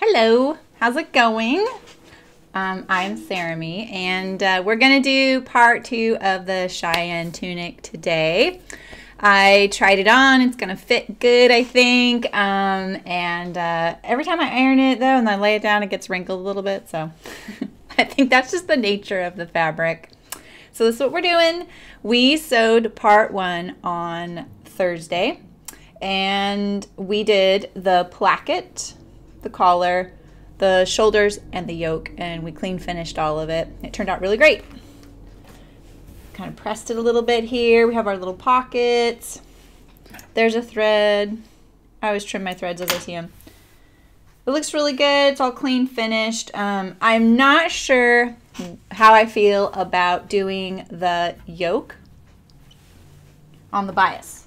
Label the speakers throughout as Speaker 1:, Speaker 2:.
Speaker 1: Hello, how's it going? Um, I'm Saremy, and uh, we're going to do part two of the Cheyenne tunic today. I tried it on. It's going to fit good, I think. Um, and uh, every time I iron it, though, and I lay it down, it gets wrinkled a little bit. So I think that's just the nature of the fabric. So this is what we're doing. We sewed part one on Thursday, and we did the placket the collar, the shoulders, and the yoke, and we clean finished all of it. It turned out really great. Kind of pressed it a little bit here. We have our little pockets. There's a thread. I always trim my threads as I see them. It looks really good. It's all clean finished. Um, I'm not sure how I feel about doing the yoke on the bias,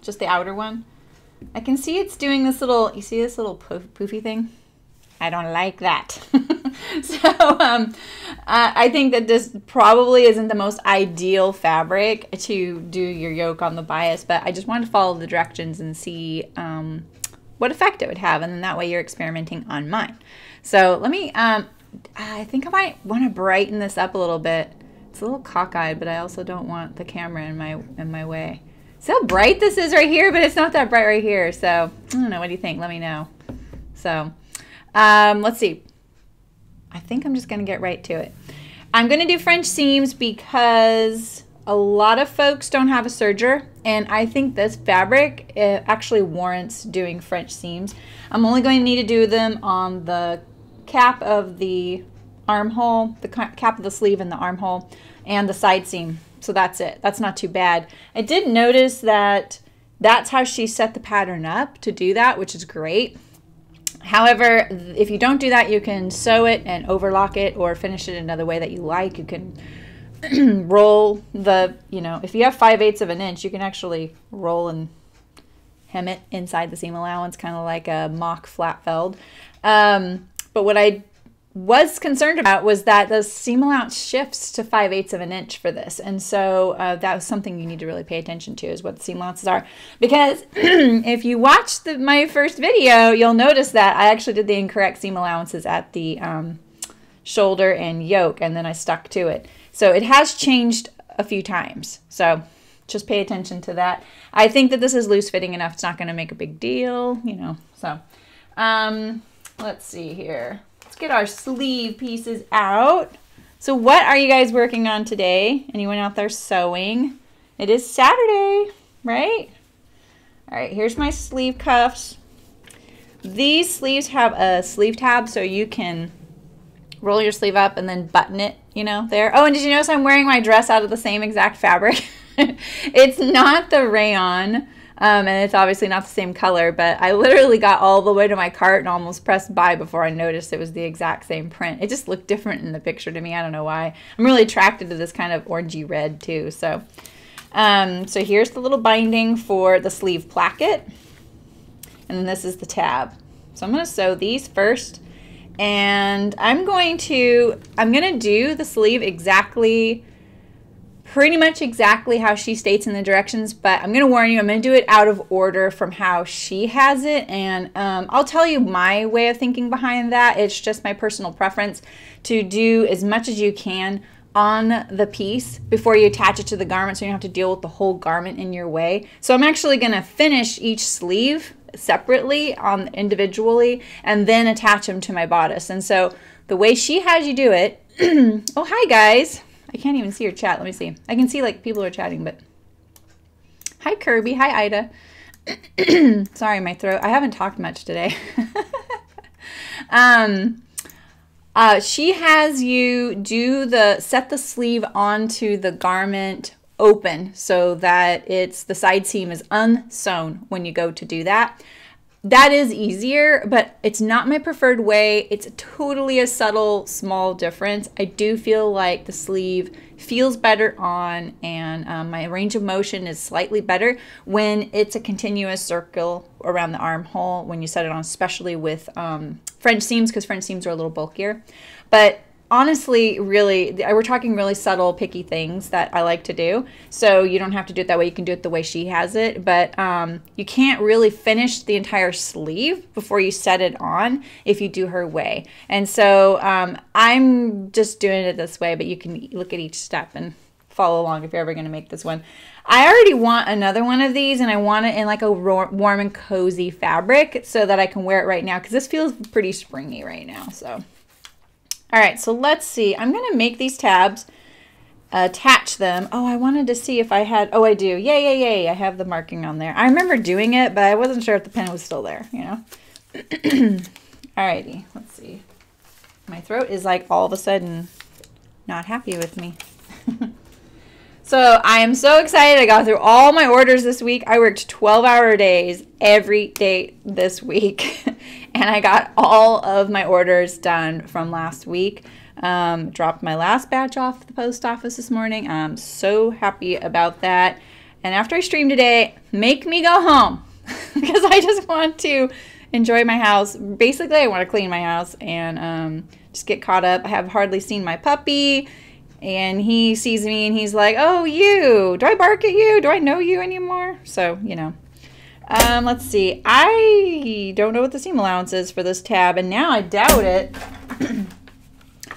Speaker 1: just the outer one. I can see it's doing this little, you see this little poofy thing? I don't like that. so um, uh, I think that this probably isn't the most ideal fabric to do your yoke on the bias, but I just wanted to follow the directions and see um, what effect it would have. And then that way you're experimenting on mine. So let me, um, I think I might want to brighten this up a little bit. It's a little cockeyed, but I also don't want the camera in my, in my way. See how bright this is right here, but it's not that bright right here. So I don't know. What do you think? Let me know. So um, let's see. I think I'm just going to get right to it. I'm going to do French seams because a lot of folks don't have a serger and I think this fabric actually warrants doing French seams. I'm only going to need to do them on the cap of the armhole, the cap of the sleeve and the armhole, and the side seam. So that's it. That's not too bad. I did notice that that's how she set the pattern up to do that, which is great. However, if you don't do that, you can sew it and overlock it or finish it another way that you like. You can roll the, you know, if you have 5 eighths of an inch, you can actually roll and hem it inside the seam allowance, kind of like a mock flat felled. Um, but what I was concerned about was that the seam allowance shifts to 5 eighths of an inch for this. And so uh, that was something you need to really pay attention to is what the seam allowances are. Because if you watch the, my first video, you'll notice that I actually did the incorrect seam allowances at the um, shoulder and yoke, and then I stuck to it. So it has changed a few times. So just pay attention to that. I think that this is loose fitting enough. It's not going to make a big deal, you know. So um, let's see here. Get our sleeve pieces out. So what are you guys working on today? Anyone out there sewing? It is Saturday, right? All right, here's my sleeve cuffs. These sleeves have a sleeve tab so you can roll your sleeve up and then button it, you know, there. Oh, and did you notice I'm wearing my dress out of the same exact fabric? it's not the rayon. Um, and it's obviously not the same color, but I literally got all the way to my cart and almost pressed buy before I noticed it was the exact same print. It just looked different in the picture to me. I don't know why. I'm really attracted to this kind of orangey red too. So, um, so here's the little binding for the sleeve placket. And this is the tab. So I'm going to sew these first. And I'm going to, I'm going to do the sleeve exactly pretty much exactly how she states in the directions, but I'm going to warn you, I'm going to do it out of order from how she has it. And um, I'll tell you my way of thinking behind that. It's just my personal preference to do as much as you can on the piece before you attach it to the garment so you don't have to deal with the whole garment in your way. So I'm actually going to finish each sleeve separately on individually and then attach them to my bodice. And so the way she has you do it, oh hi guys, I can't even see your chat. Let me see. I can see like people are chatting, but hi Kirby, hi Ida. Sorry, my throat. I haven't talked much today. um, uh, she has you do the set the sleeve onto the garment open so that it's the side seam is unsewn when you go to do that that is easier, but it's not my preferred way. It's totally a subtle, small difference. I do feel like the sleeve feels better on and um, my range of motion is slightly better when it's a continuous circle around the armhole when you set it on, especially with um, French seams because French seams are a little bulkier. But honestly really we're talking really subtle picky things that i like to do. So you don't have to do it that way. You can do it the way she has it. But um, you can't really finish the entire sleeve before you set it on if you do her way. And so um, i'm just doing it this way but you can look at each step and follow along if you're ever going to make this one. I already want another one of these and i want it in like a warm and cozy fabric so that i can wear it right now because this feels pretty springy right now so all right, so let's see. I'm going to make these tabs, attach them. Oh, I wanted to see if I had, oh, I do. Yay, yay, yay. I have the marking on there. I remember doing it, but I wasn't sure if the pen was still there, you know? All righty, let's see. My throat is like all of a sudden not happy with me. so I am so excited. I got through all my orders this week. I worked 12 hour days every day this week. and I got all of my orders done from last week. Um, dropped my last batch off the post office this morning. I'm so happy about that. And after I stream today, make me go home because I just want to enjoy my house. Basically, I want to clean my house and um, just get caught up. I have hardly seen my puppy, and he sees me and he's like, "Oh, you! Do I bark at you? Do I know you anymore?" So you know, um, let's see. I don't know what the seam allowance is for this tab, and now I doubt it.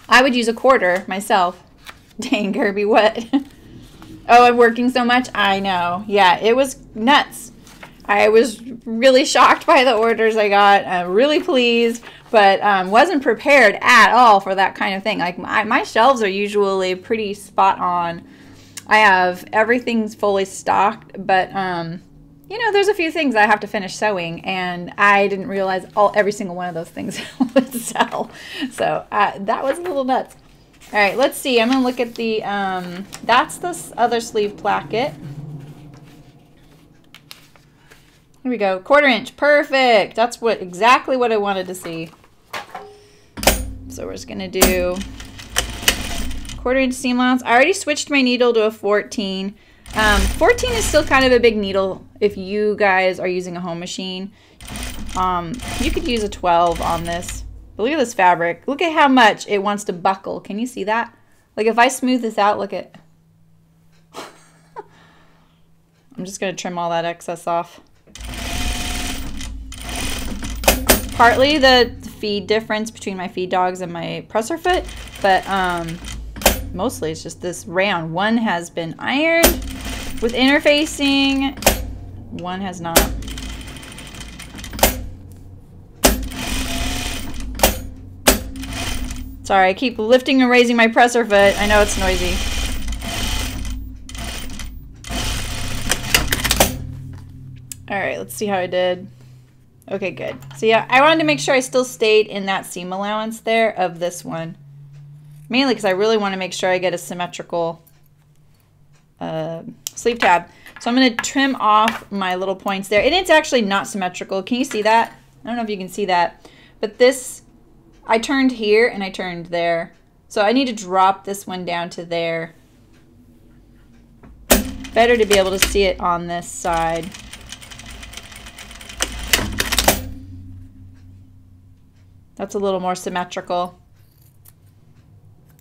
Speaker 1: I would use a quarter myself. Dang, Kirby, what? oh, I'm working so much? I know. Yeah, it was nuts. I was really shocked by the orders I got. I'm really pleased, but um, wasn't prepared at all for that kind of thing. Like, my, my shelves are usually pretty spot on. I have everything's fully stocked, but... Um, you know, there's a few things I have to finish sewing, and I didn't realize all every single one of those things would sell. So uh, that was a little nuts. All right, let's see. I'm gonna look at the. Um, that's this other sleeve placket. Here we go. Quarter inch. Perfect. That's what exactly what I wanted to see. So we're just gonna do quarter inch seam allowance. I already switched my needle to a 14. Um, 14 is still kind of a big needle if you guys are using a home machine. Um, you could use a 12 on this. But look at this fabric. Look at how much it wants to buckle. Can you see that? Like if I smooth this out, look at... I'm just going to trim all that excess off. Partly the feed difference between my feed dogs and my presser foot, but um, mostly it's just this rayon. One has been ironed with interfacing, one has not. Sorry, I keep lifting and raising my presser foot. I know it's noisy. All right, let's see how I did. Okay, good. So yeah, I wanted to make sure I still stayed in that seam allowance there of this one. Mainly because I really want to make sure I get a symmetrical uh, sleeve tab. So I'm going to trim off my little points there. And it's actually not symmetrical. Can you see that? I don't know if you can see that. But this, I turned here and I turned there. So I need to drop this one down to there. Better to be able to see it on this side. That's a little more symmetrical.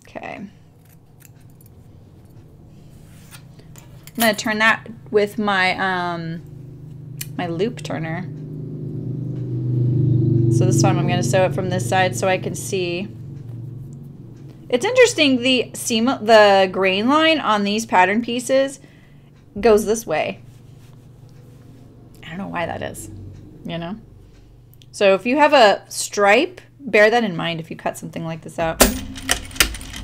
Speaker 1: Okay. I'm to turn that with my, um, my loop turner. So this time I'm to sew it from this side so I can see. It's interesting, the seam, the grain line on these pattern pieces goes this way. I don't know why that is, you know? So if you have a stripe, bear that in mind if you cut something like this out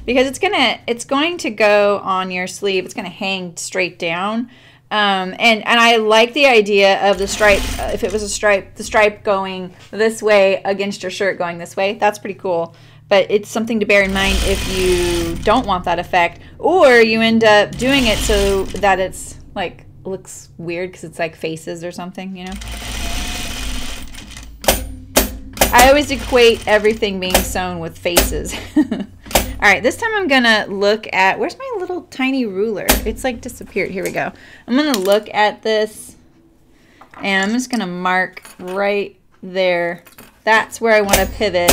Speaker 1: because it's gonna it's going to go on your sleeve. It's gonna hang straight down. Um, and and I like the idea of the stripe. Uh, if it was a stripe, the stripe going this way against your shirt going this way, that's pretty cool. But it's something to bear in mind if you don't want that effect, or you end up doing it so that it's like looks weird because it's like faces or something, you know. I always equate everything being sewn with faces. All right, this time I'm gonna look at, where's my little tiny ruler? It's like disappeared, here we go. I'm gonna look at this and I'm just gonna mark right there. That's where I wanna pivot.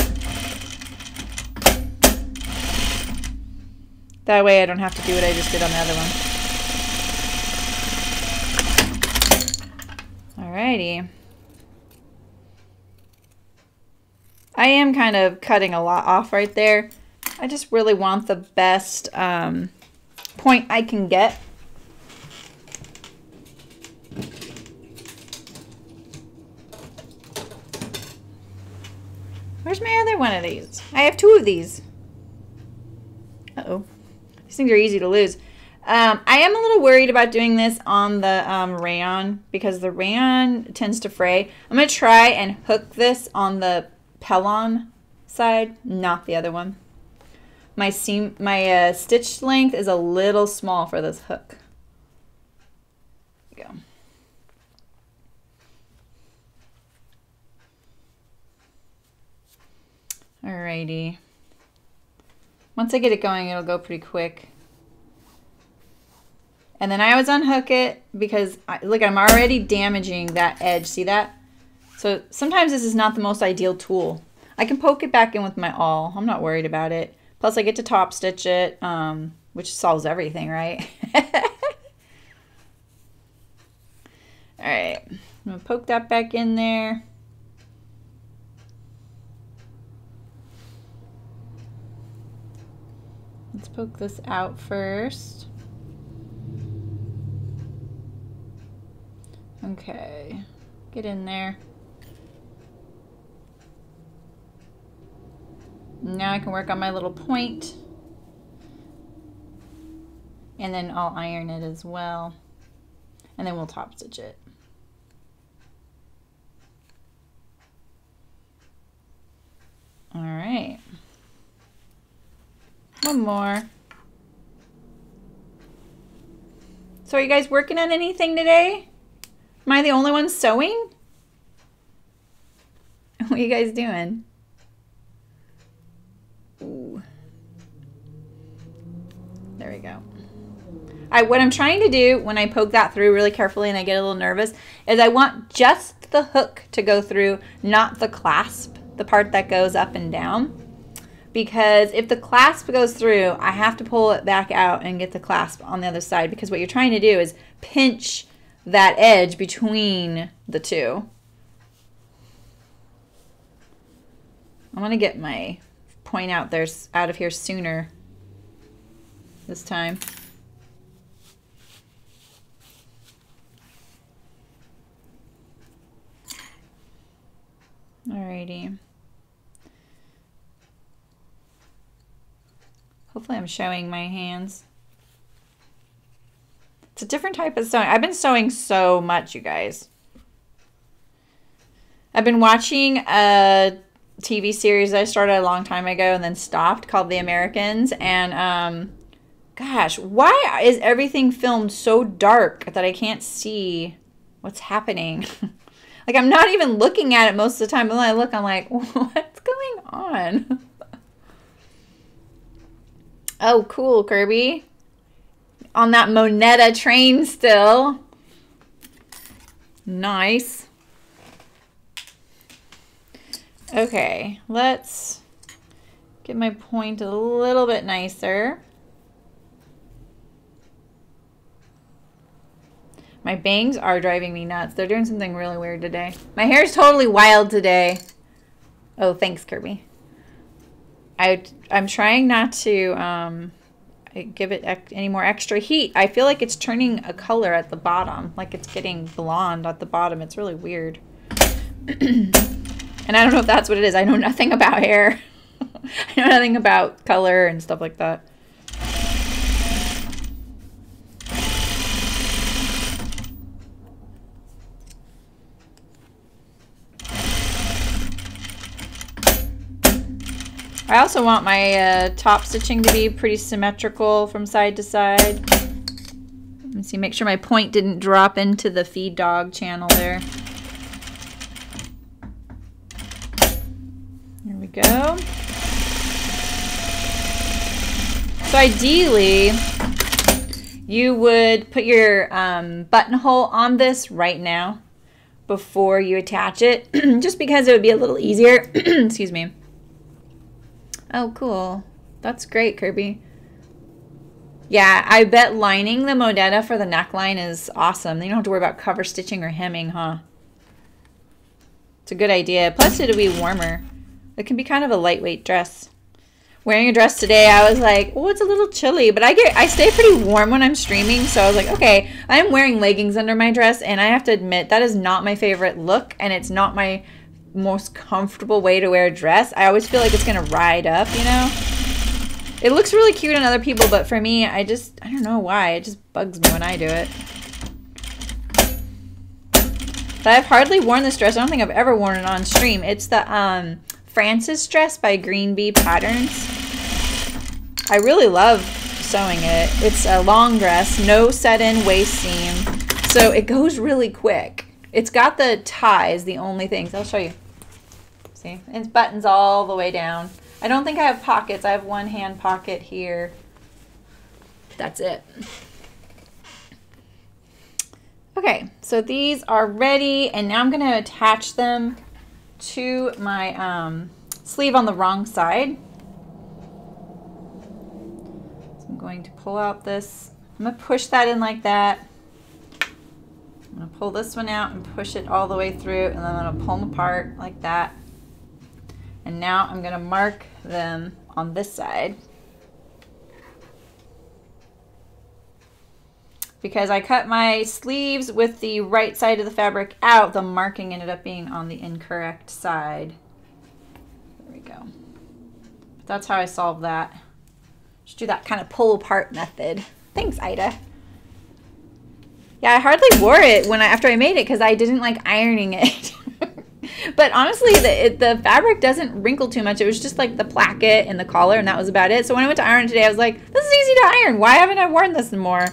Speaker 1: That way I don't have to do what I just did on the other one. Alrighty. I am kind of cutting a lot off right there. I just really want the best um, point I can get. Where's my other one of these? I have two of these. Uh-oh. These things are easy to lose. Um, I am a little worried about doing this on the um, rayon because the rayon tends to fray. I'm going to try and hook this on the Pellon side, not the other one. My seam, my uh, stitch length is a little small for this hook. go. Alrighty. Once I get it going, it'll go pretty quick. And then I always unhook it because, I, look, I'm already damaging that edge. See that? So sometimes this is not the most ideal tool. I can poke it back in with my awl. I'm not worried about it. Plus I get to top stitch it, um, which solves everything, right? All right, I'm gonna poke that back in there. Let's poke this out first. Okay, get in there. Now I can work on my little point. And then I'll iron it as well. And then we'll top stitch it. All right. One more. So are you guys working on anything today? Am I the only one sewing? What are you guys doing? Ooh. There we go. I, what I'm trying to do when I poke that through really carefully and I get a little nervous is I want just the hook to go through, not the clasp, the part that goes up and down. Because if the clasp goes through, I have to pull it back out and get the clasp on the other side because what you're trying to do is pinch that edge between the two. I'm going to get my point out they're out of here sooner this time. Alrighty. Hopefully I'm showing my hands. It's a different type of sewing. I've been sewing so much, you guys. I've been watching a TV series I started a long time ago and then stopped called The Americans. And um, gosh, why is everything filmed so dark that I can't see what's happening? like I'm not even looking at it most of the time. But when I look, I'm like, what's going on? oh, cool, Kirby. On that Moneta train still. Nice. Okay, let's get my point a little bit nicer. My bangs are driving me nuts. They're doing something really weird today. My hair is totally wild today. Oh, thanks, Kirby. I, I'm trying not to um, give it any more extra heat. I feel like it's turning a color at the bottom, like it's getting blonde at the bottom. It's really weird. And I don't know if that's what it is. I know nothing about hair. I know nothing about color and stuff like that. I also want my uh, top stitching to be pretty symmetrical from side to side. Let me see, make sure my point didn't drop into the feed dog channel there. Go. So ideally, you would put your um, buttonhole on this right now before you attach it, just because it would be a little easier. Excuse me. Oh, cool. That's great, Kirby. Yeah, I bet lining the Moneta for the neckline is awesome. Then you don't have to worry about cover stitching or hemming, huh? It's a good idea. Plus, it'll be warmer. It can be kind of a lightweight dress. Wearing a dress today, I was like, oh, it's a little chilly, but I get I stay pretty warm when I'm streaming, so I was like, okay, I'm wearing leggings under my dress, and I have to admit that is not my favorite look, and it's not my most comfortable way to wear a dress. I always feel like it's gonna ride up, you know. It looks really cute on other people, but for me, I just I don't know why it just bugs me when I do it. But I've hardly worn this dress. I don't think I've ever worn it on stream. It's the um Frances dress by Green Bee Patterns. I really love sewing it. It's a long dress, no set-in waist seam, so it goes really quick. It's got the ties, the only things. I'll show you. See, it's buttons all the way down. I don't think I have pockets. I have one hand pocket here. That's it. Okay, so these are ready, and now I'm going to attach them to my um, sleeve on the wrong side. So I'm going to pull out this. I'm going to push that in like that. I'm going to pull this one out and push it all the way through, and then I'm going to pull them apart like that. And now I'm going to mark them on this side. Because I cut my sleeves with the right side of the fabric out, the marking ended up being on the incorrect side. There we go. That's how I solved that. Just do that kind of pull apart method. Thanks, Ida. Yeah, I hardly wore it when I after I made it because I didn't like ironing it. but honestly, the, it, the fabric doesn't wrinkle too much. It was just like the placket and the collar, and that was about it. So when I went to iron today, I was like, this is easy to iron. Why haven't I worn this more?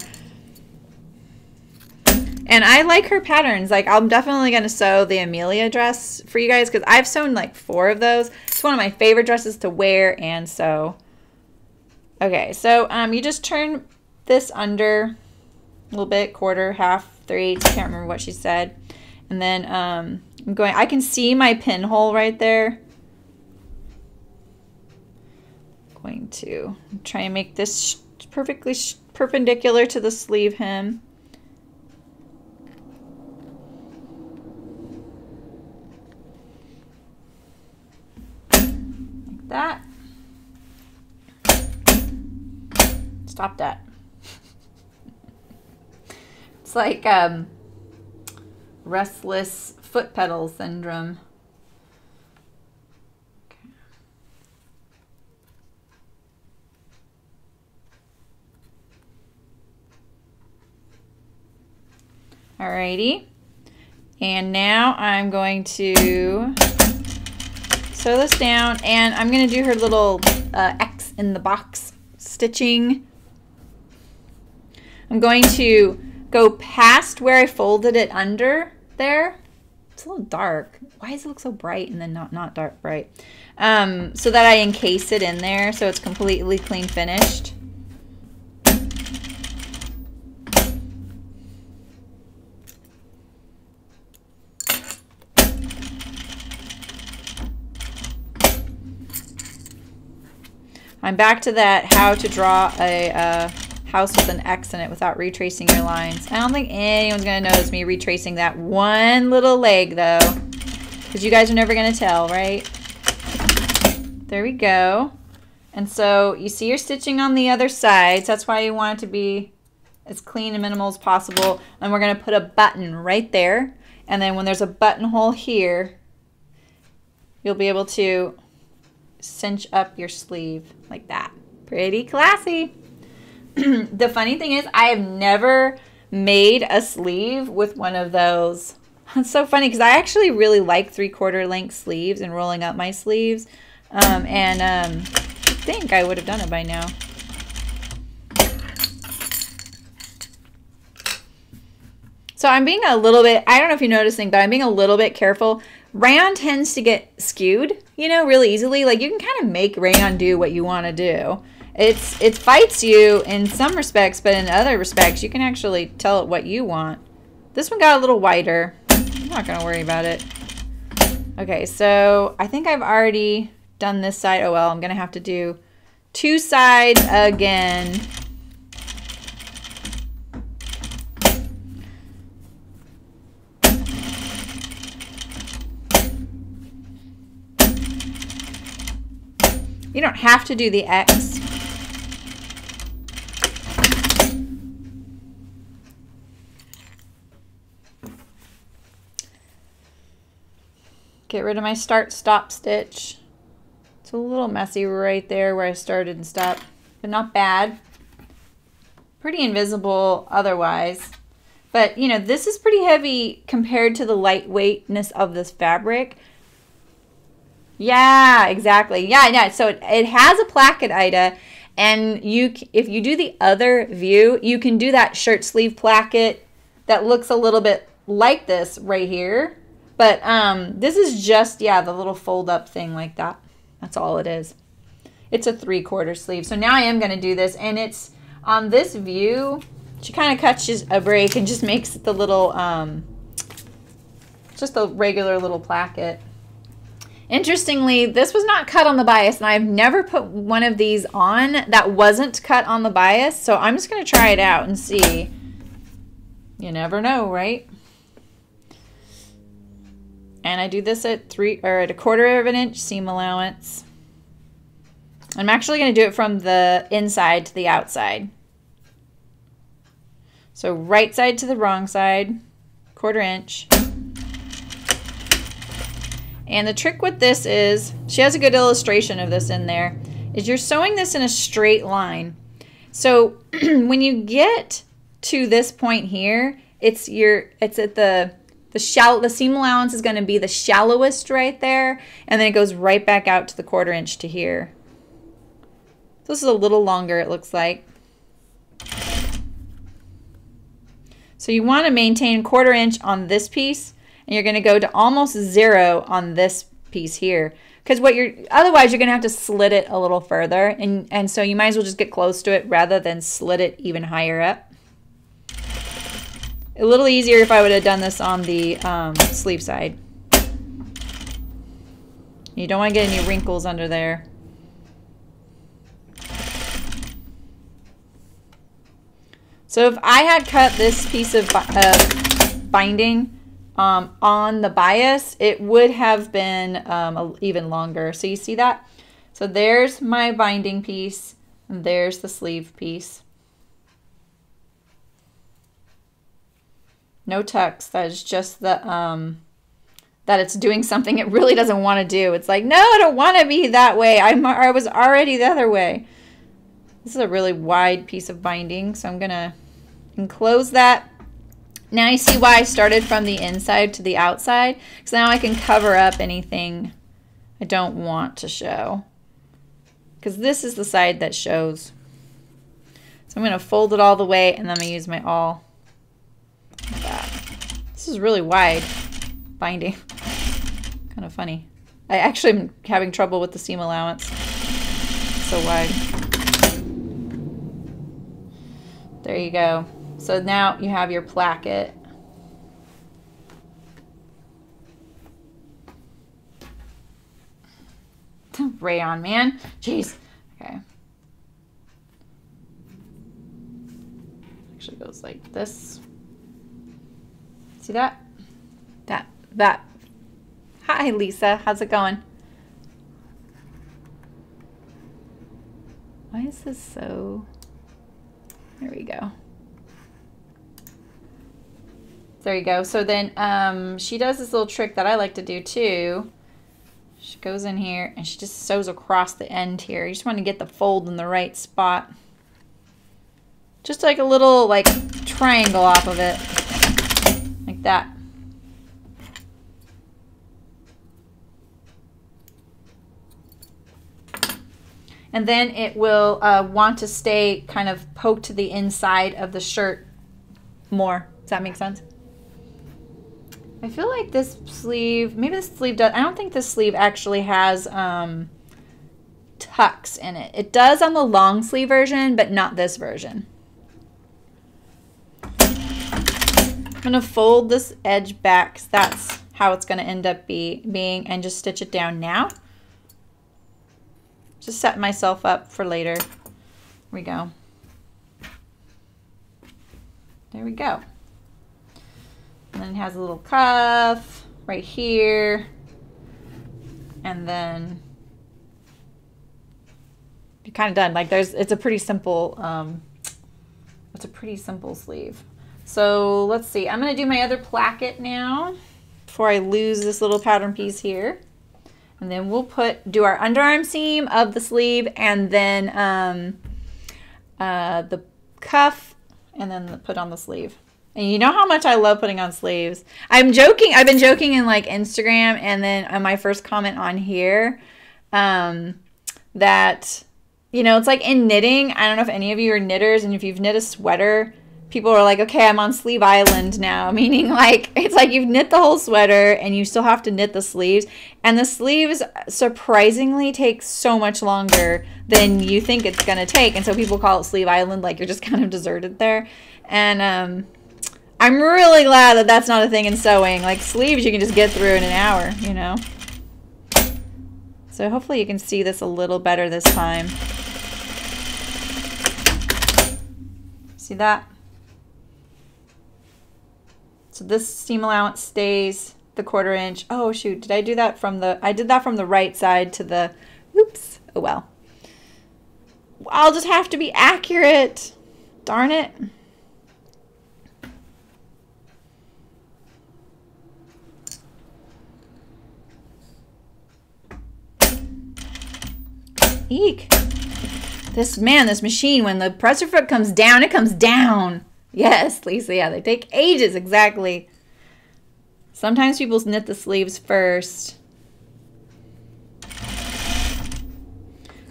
Speaker 1: And I like her patterns. Like, I'm definitely going to sew the Amelia dress for you guys because I've sewn like four of those. It's one of my favorite dresses to wear and sew. Okay, so um, you just turn this under a little bit, quarter, half, three. I can't remember what she said. And then um, I'm going, I can see my pinhole right there. going to try and make this perfectly perpendicular to the sleeve hem. That. Stop that. it's like um, restless foot pedal syndrome. Alrighty. And now I'm going to sew this down and I'm going to do her little uh, X in the box stitching. I'm going to go past where I folded it under there. It's a little dark. Why does it look so bright and then not, not dark bright? Um, so that I encase it in there so it's completely clean finished. I'm back to that how to draw a uh, house with an X in it without retracing your lines. I don't think anyone's going to notice me retracing that one little leg though. Because you guys are never going to tell, right? There we go. And so you see you're stitching on the other side. So that's why you want it to be as clean and minimal as possible. And we're going to put a button right there. And then when there's a buttonhole here, you'll be able to cinch up your sleeve like that. Pretty classy. the funny thing is I have never made a sleeve with one of those. It's so funny because I actually really like three quarter length sleeves and rolling up my sleeves. Um, and um, I think I would have done it by now. So I'm being a little bit, I don't know if you're noticing, but I'm being a little bit careful rayon tends to get skewed, you know, really easily. Like you can kind of make rayon do what you want to do. It's it fights you in some respects, but in other respects, you can actually tell it what you want. This one got a little wider. I'm not gonna worry about it. Okay, so I think I've already done this side. Oh well, I'm gonna have to do two sides again. You don't have to do the X. Get rid of my start stop stitch. It's a little messy right there where I started and stopped, but not bad. Pretty invisible otherwise. But, you know, this is pretty heavy compared to the lightweightness of this fabric. Yeah, exactly. Yeah, yeah. So it, it has a placket, Ida. And you, if you do the other view, you can do that shirt sleeve placket that looks a little bit like this right here. But um, this is just, yeah, the little fold up thing like that. That's all it is. It's a three quarter sleeve. So now I am going to do this and it's on this view, she kind of catches a break and just makes the little, um, just a regular little placket. Interestingly, this was not cut on the bias, and I've never put one of these on that wasn't cut on the bias, so I'm just going to try it out and see. You never know, right? And I do this at three or at a quarter of an inch seam allowance. I'm actually going to do it from the inside to the outside. So right side to the wrong side, quarter inch. And the trick with this is, she has a good illustration of this in there, is you're sewing this in a straight line. So when you get to this point here, it's your it's at the the shallow, the seam allowance is going to be the shallowest right there, and then it goes right back out to the quarter inch to here. So this is a little longer, it looks like. So you want to maintain quarter inch on this piece, and you're going to go to almost zero on this piece here. Because what you're, otherwise you're going to have to slit it a little further, and, and so you might as well just get close to it rather than slit it even higher up. A little easier if I would have done this on the um, sleeve side. You don't want to get any wrinkles under there. So if I had cut this piece of binding um, on the bias, it would have been um, even longer. So you see that? So there's my binding piece, and there's the sleeve piece. No tucks. That is just the um that it's doing something it really doesn't want to do. It's like, no, I don't want to be that way. I'm I was already the other way. This is a really wide piece of binding, so I'm gonna enclose that. Now you see why I started from the inside to the outside, because now I can cover up anything I don't want to show. Because this is the side that shows. So I'm going to fold it all the way, and then I'm going to use my awl this is really wide binding. kind of funny. I actually am having trouble with the seam allowance. so wide. There you go. So now you have your placket. Rayon, man. Jeez. Okay. Actually goes like this. See that? That, that. Hi, Lisa. How's it going? Why is this so... There we go. There you go. So then um, she does this little trick that I like to do too. She goes in here and she just sews across the end here. You just want to get the fold in the right spot. Just like a little like triangle off of it like that. And then it will uh, want to stay kind of poked to the inside of the shirt more. Does that make sense? I feel like this sleeve, maybe this sleeve does, I don't think this sleeve actually has um, tucks in it. It does on the long sleeve version, but not this version. I'm going to fold this edge back that's how it's going to end up be, being and just stitch it down now. Just set myself up for later. Here we go. There we go. And then it has a little cuff right here. And then you're kind of done. Like there's, it's a pretty simple, um, it's a pretty simple sleeve. So let's see, I'm gonna do my other placket now before I lose this little pattern piece here. And then we'll put, do our underarm seam of the sleeve and then um, uh, the cuff and then put on the sleeve. And you know how much I love putting on sleeves. I'm joking. I've been joking in like Instagram and then on my first comment on here um, that, you know, it's like in knitting. I don't know if any of you are knitters and if you've knit a sweater, people are like, okay, I'm on sleeve island now, meaning like it's like you've knit the whole sweater and you still have to knit the sleeves. And the sleeves surprisingly take so much longer than you think it's going to take. And so people call it sleeve island, like you're just kind of deserted there. And um, I'm really glad that that's not a thing in sewing. Like sleeves, you can just get through in an hour, you know? So hopefully you can see this a little better this time. See that? So this seam allowance stays the quarter inch. Oh shoot, did I do that from the, I did that from the right side to the, oops, oh well. I'll just have to be accurate. Darn it. Eek. This, man, this machine, when the presser foot comes down, it comes down. Yes, Lisa, yeah, they take ages, exactly. Sometimes people knit the sleeves first.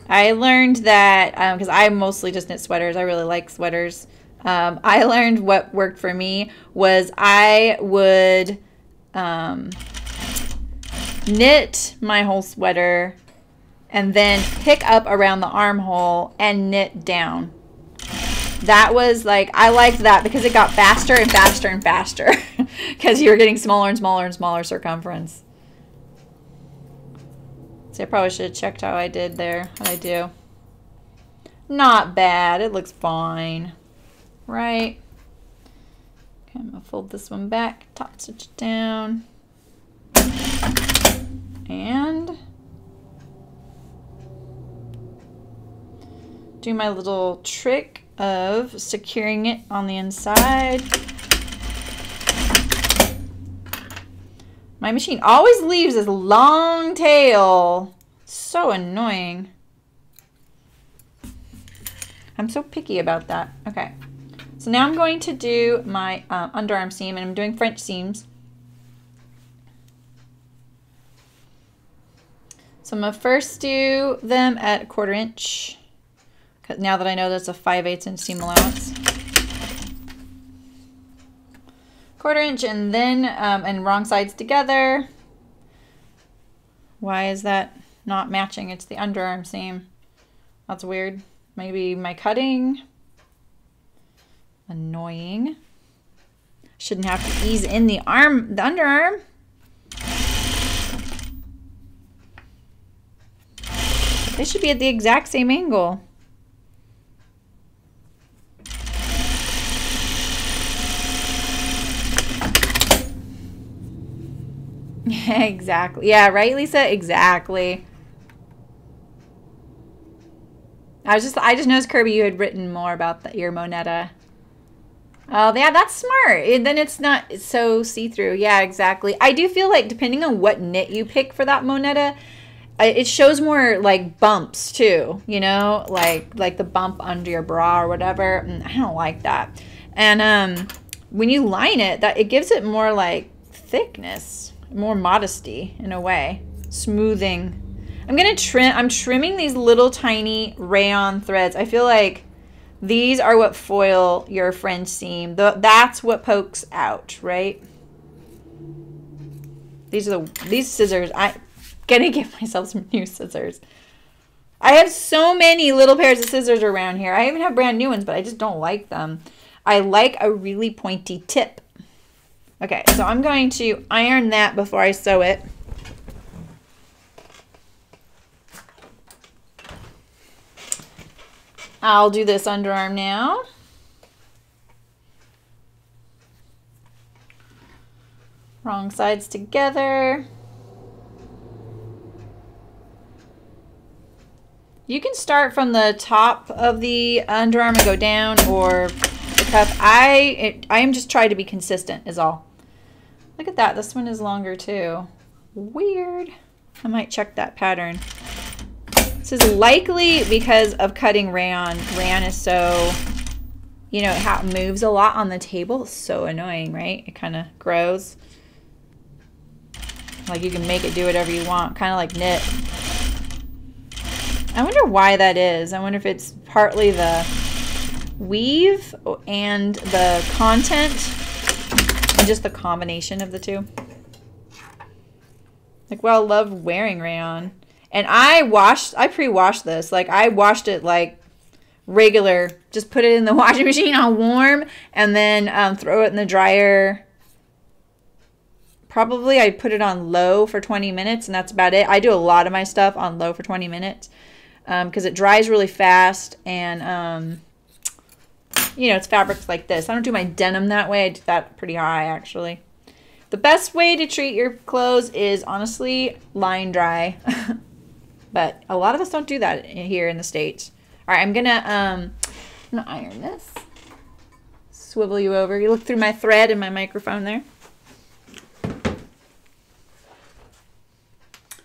Speaker 1: I learned that, because um, I mostly just knit sweaters. I really like sweaters. Um, I learned what worked for me was I would um, knit my whole sweater and then pick up around the armhole and knit down. That was like, I liked that because it got faster and faster and faster because you were getting smaller and smaller and smaller circumference. See, I probably should have checked how I did there. What I do. Not bad. It looks fine. Right? Okay, I'm going to fold this one back, top stitch it down. And do my little trick of securing it on the inside. My machine always leaves this long tail. So annoying. I'm so picky about that. Okay. So now I'm going to do my uh, underarm seam and I'm doing French seams. So I'm going to first do them at a quarter inch now that I know that's a 5 8 inch seam allowance. Quarter inch and then, um, and wrong sides together. Why is that not matching? It's the underarm seam. That's weird. Maybe my cutting. Annoying. Shouldn't have to ease in the arm, the underarm. They should be at the exact same angle. exactly. Yeah, right, Lisa? Exactly. I was just I just noticed Kirby you had written more about the ear moneta. Oh yeah, that's smart. And then it's not so see-through. Yeah, exactly. I do feel like depending on what knit you pick for that moneta, it shows more like bumps too. You know, like like the bump under your bra or whatever. Mm, I don't like that. And um, when you line it, that it gives it more like thickness more modesty in a way. Smoothing. I'm going to trim, I'm trimming these little tiny rayon threads. I feel like these are what foil your French seam. The, that's what pokes out, right? These are the, these scissors. I'm gonna give myself some new scissors. I have so many little pairs of scissors around here. I even have brand new ones, but I just don't like them. I like a really pointy tip. Okay, so I'm going to iron that before I sew it. I'll do this underarm now. Wrong sides together. You can start from the top of the underarm and go down or the cuff. I, I am just trying to be consistent is all. Look at that. This one is longer too. Weird. I might check that pattern. This is likely because of cutting rayon. Rayon is so, you know, it moves a lot on the table. It's so annoying, right? It kind of grows. Like you can make it do whatever you want, kind of like knit. I wonder why that is. I wonder if it's partly the weave and the content just the combination of the two. Like, well, love wearing rayon. And I washed, I pre-washed this. Like, I washed it like regular. Just put it in the washing machine on warm and then um, throw it in the dryer. Probably I put it on low for 20 minutes and that's about it. I do a lot of my stuff on low for 20 minutes because um, it dries really fast and um, you know it's fabrics like this. I don't do my denim that way. I do that pretty high actually. The best way to treat your clothes is honestly line dry, but a lot of us don't do that here in the states. All right, I'm gonna um, gonna iron this. Swivel you over. You look through my thread and my microphone there.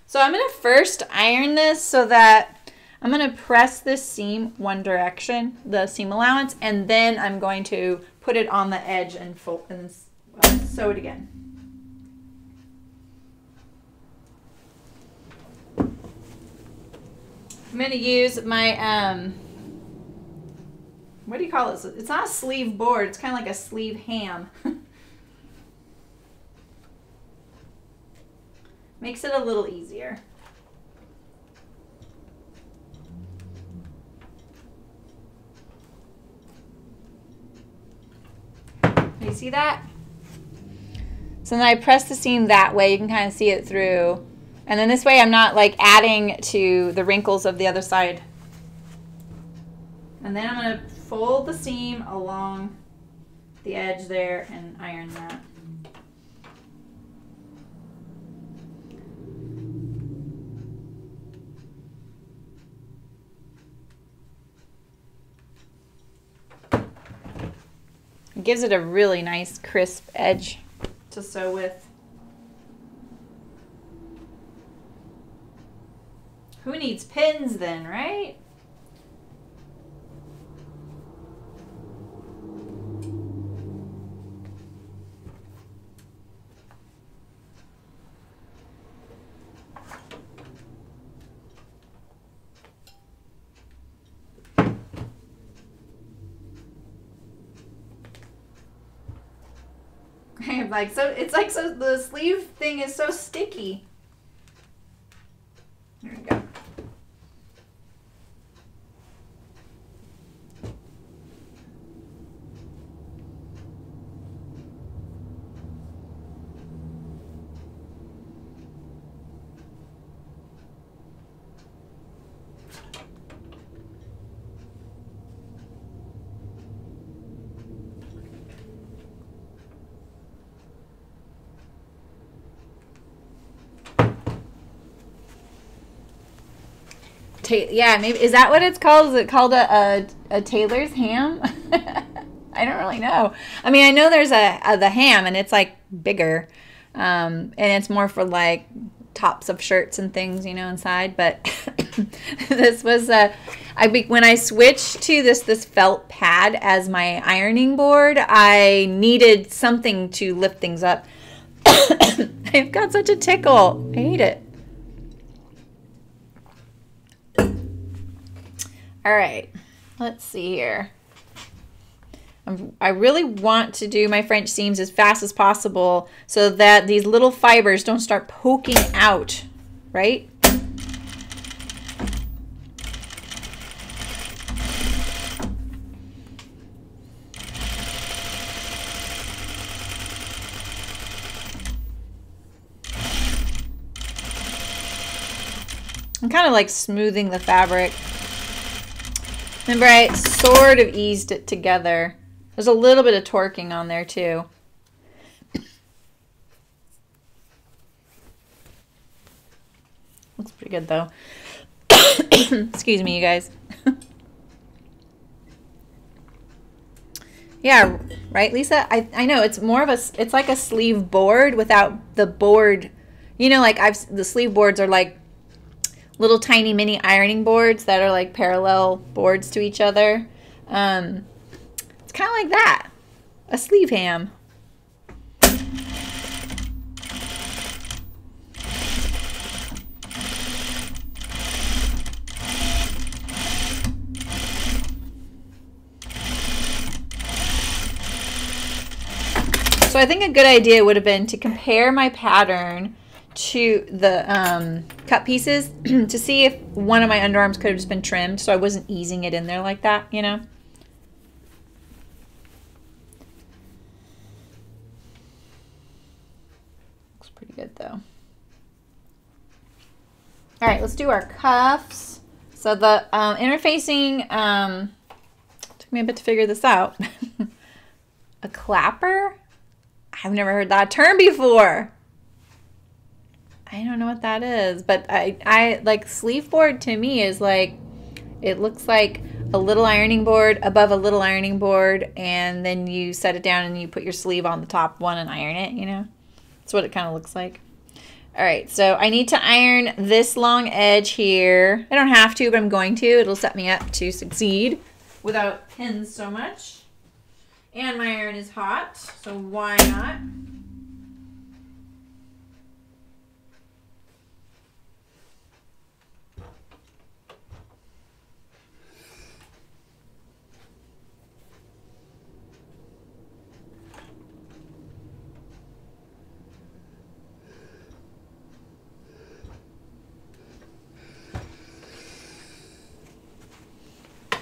Speaker 1: So I'm gonna first iron this so that I'm going to press this seam one direction, the seam allowance, and then I'm going to put it on the edge and, fold, and sew it again. I'm going to use my, um, what do you call it? It's not a sleeve board. It's kind of like a sleeve ham. Makes it a little easier. You see that? So then I press the seam that way. You can kind of see it through. And then this way I'm not like adding to the wrinkles of the other side. And then I'm going to fold the seam along the edge there and iron that. Gives it a really nice crisp edge to sew with. Who needs pins then, right? Like so it's like so the sleeve thing is so sticky. There we go. Ta- yeah, maybe is that what it's called? Is it called a a, a tailor's ham? I don't really know. I mean, I know there's a, a the ham, and it's like bigger, um, and it's more for like tops of shirts and things, you know, inside. But this was a, I when I switched to this this felt pad as my ironing board, I needed something to lift things up. I've got such a tickle. I hate it. All right, let's see here. I'm, I really want to do my French seams as fast as possible so that these little fibers don't start poking out, right? I'm kind of like smoothing the fabric. Remember, I sort of eased it together. There's a little bit of torquing on there, too. Looks pretty good, though. Excuse me, you guys. yeah, right, Lisa? I, I know it's more of a, it's like a sleeve board without the board. You know, like I've, the sleeve boards are like little tiny mini ironing boards that are like parallel boards to each other. Um, it's kind of like that, a sleeve ham. So I think a good idea would have been to compare my pattern to the um, cut pieces to see if one of my underarms could have just been trimmed so I wasn't easing it in there like that, you know? Looks pretty good though. All right, let's do our cuffs. So the um, interfacing, um, took me a bit to figure this out. a clapper? I've never heard that term before. I don't know what that is, but I, I like sleeve board to me is like, it looks like a little ironing board above a little ironing board, and then you set it down and you put your sleeve on the top one and iron it, you know? That's what it kind of looks like. All right, so I need to iron this long edge here. I don't have to, but I'm going to. It'll set me up to succeed without pins so much. And my iron is hot, so why not?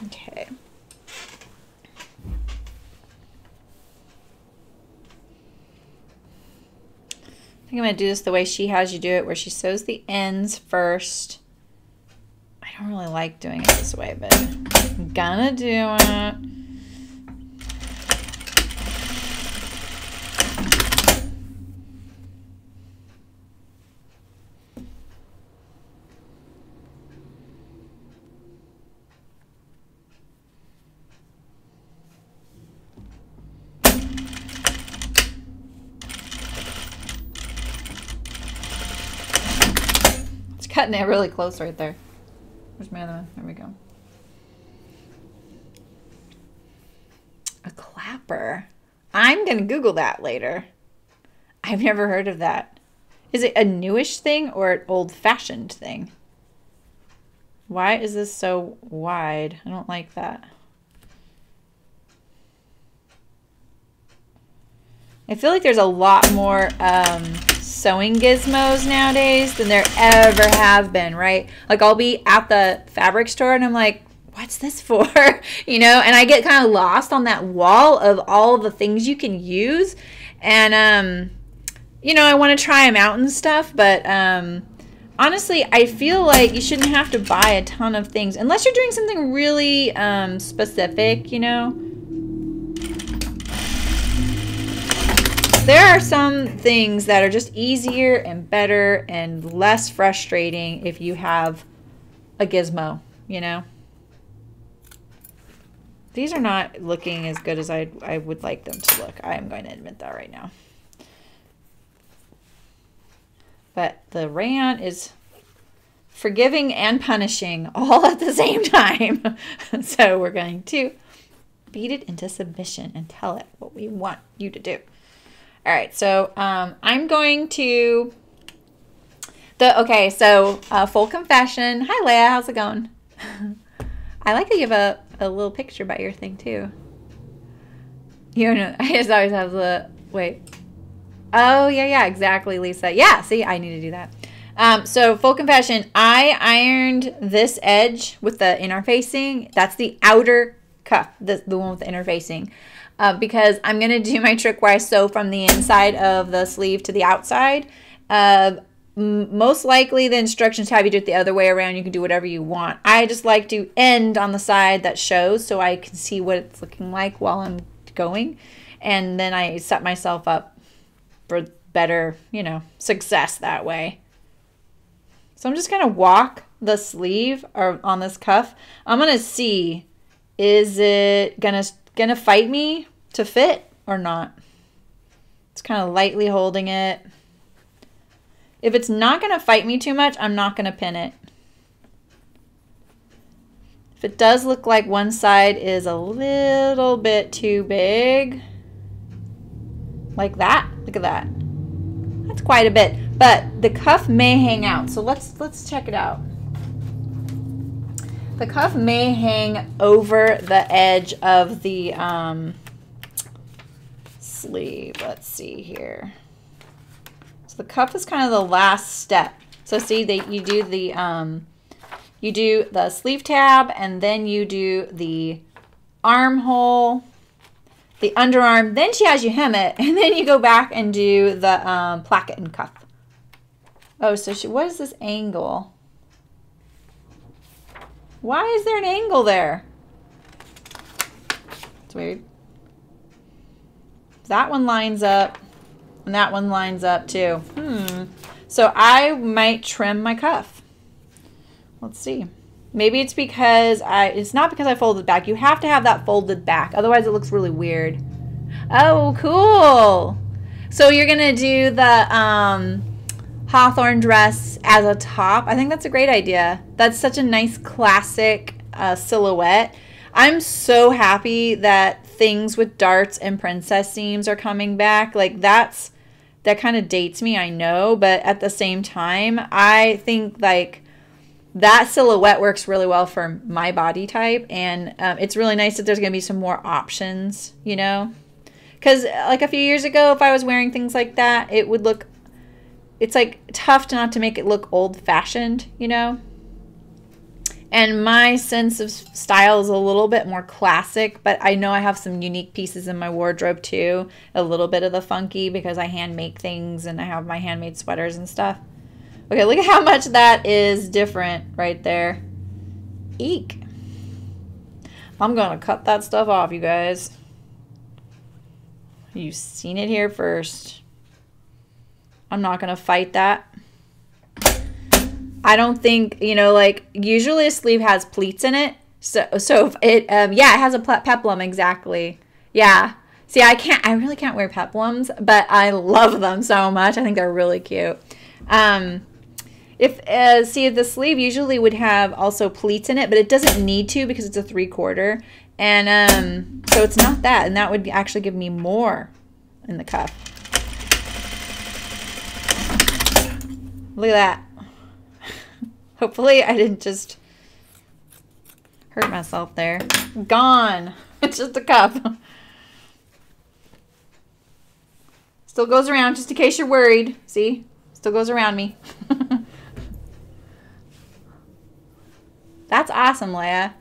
Speaker 1: Okay. I think I'm going to do this the way she has you do it, where she sews the ends first. I don't really like doing it this way, but I'm gonna do it. Cutting it really close right there. Where's my other one? There we go. A clapper. I'm going to Google that later. I've never heard of that. Is it a newish thing or an old fashioned thing? Why is this so wide? I don't like that. I feel like there's a lot more um, sewing gizmos nowadays than there ever have been, right? Like I'll be at the fabric store and I'm like, what's this for? you know, and I get kind of lost on that wall of all the things you can use. And, um, you know, I want to try them out and stuff, but um, honestly, I feel like you shouldn't have to buy a ton of things unless you're doing something really um, specific, you know. There are some things that are just easier and better and less frustrating if you have a gizmo, you know? These are not looking as good as I, I would like them to look. I am going to admit that right now. But the rayon is forgiving and punishing all at the same time. so we're going to beat it into submission and tell it what we want you to do. All right, so um, I'm going to the okay. So uh, full confession. Hi, Leah. How's it going? I like you have a, a little picture by your thing too. You know, I just always have the wait. Oh yeah, yeah, exactly, Lisa. Yeah, see, I need to do that. Um, so full confession, I ironed this edge with the interfacing. That's the outer cuff, the, the one with the interfacing uh, because I'm going to do my trick where I sew from the inside of the sleeve to the outside. Uh, most likely the instructions have you do it the other way around. You can do whatever you want. I just like to end on the side that shows so I can see what it's looking like while I'm going. And then I set myself up for better, you know, success that way. So I'm just going to walk the sleeve or on this cuff, I'm going to see is it going to going to fight me to fit or not. It's kind of lightly holding it. If it's not going to fight me too much, I'm not going to pin it. If it does look like one side is a little bit too big, like that, look at that. That's quite a bit, but the cuff may hang out. So let's let's check it out. The cuff may hang over the edge of the um, sleeve. Let's see here. So the cuff is kind of the last step. So see that you do the um, you do the sleeve tab and then you do the armhole, the underarm. Then she has you hem it and then you go back and do the um, placket and cuff. Oh, so she, what is this angle? Why is there an angle there? It's weird. That one lines up. And that one lines up too. Hmm. So I might trim my cuff. Let's see. Maybe it's because I, it's not because I folded back. You have to have that folded back. Otherwise it looks really weird. Oh, cool. So you're going to do the um, Hawthorn dress as a top. I think that's a great idea. That's such a nice classic uh, silhouette. I'm so happy that things with darts and princess seams are coming back. Like that's that kind of dates me, I know, but at the same time, I think like that silhouette works really well for my body type, and um, it's really nice that there's gonna be some more options, you know. Because like a few years ago, if I was wearing things like that, it would look. It's like tough to not to make it look old fashioned, you know. And my sense of style is a little bit more classic, but I know I have some unique pieces in my wardrobe too. A little bit of the funky because I hand make things and I have my handmade sweaters and stuff. Okay, look at how much that is different right there. Eek. I'm going to cut that stuff off, you guys. You've seen it here first. I'm not going to fight that. I don't think, you know, like usually a sleeve has pleats in it. So, so it, um, yeah, it has a peplum exactly. Yeah. See, I can't, I really can't wear peplums, but I love them so much. I think they're really cute. Um, if, uh, see, the sleeve usually would have also pleats in it, but it doesn't need to because it's a three quarter. And um, so it's not that. And that would actually give me more in the cuff. Look at that. Hopefully I didn't just hurt myself there. Gone. It's just a cup. Still goes around, just in case you're worried. See? Still goes around me. That's awesome, Leia.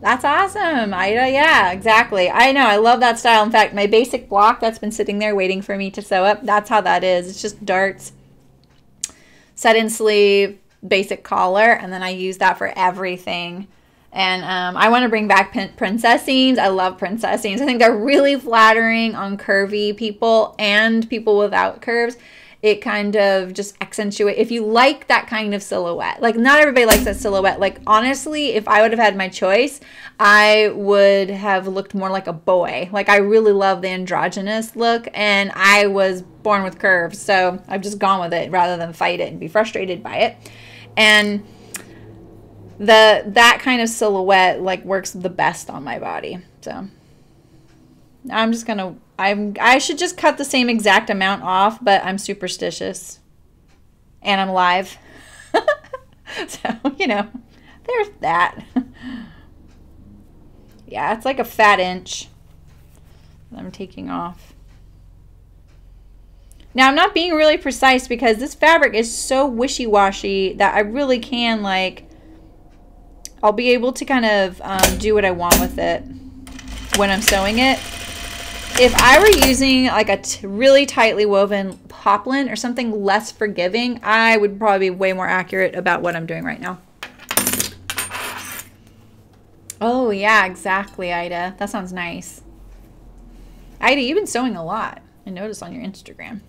Speaker 1: That's awesome, Ida. Yeah, exactly. I know. I love that style. In fact, my basic block that's been sitting there waiting for me to sew up, that's how that is. It's just darts set in sleeve, basic collar, and then I use that for everything. And um, I want to bring back princess seams. I love princess seams. I think they're really flattering on curvy people and people without curves. It kind of just accentuate. If you like that kind of silhouette, like not everybody likes that silhouette. Like honestly, if I would have had my choice, I would have looked more like a boy. Like I really love the androgynous look, and I was born with curves, so I've just gone with it rather than fight it and be frustrated by it. And the that kind of silhouette like works the best on my body. So I'm just gonna I'm I should just cut the same exact amount off, but I'm superstitious. And I'm live. so, you know, there's that. yeah, it's like a fat inch that I'm taking off. Now, I'm not being really precise because this fabric is so wishy-washy that I really can, like, I'll be able to kind of um, do what I want with it when I'm sewing it if I were using like a really tightly woven poplin or something less forgiving, I would probably be way more accurate about what I'm doing right now. Oh, yeah, exactly, Ida. That sounds nice. Ida, you've been sewing a lot. I noticed on your Instagram.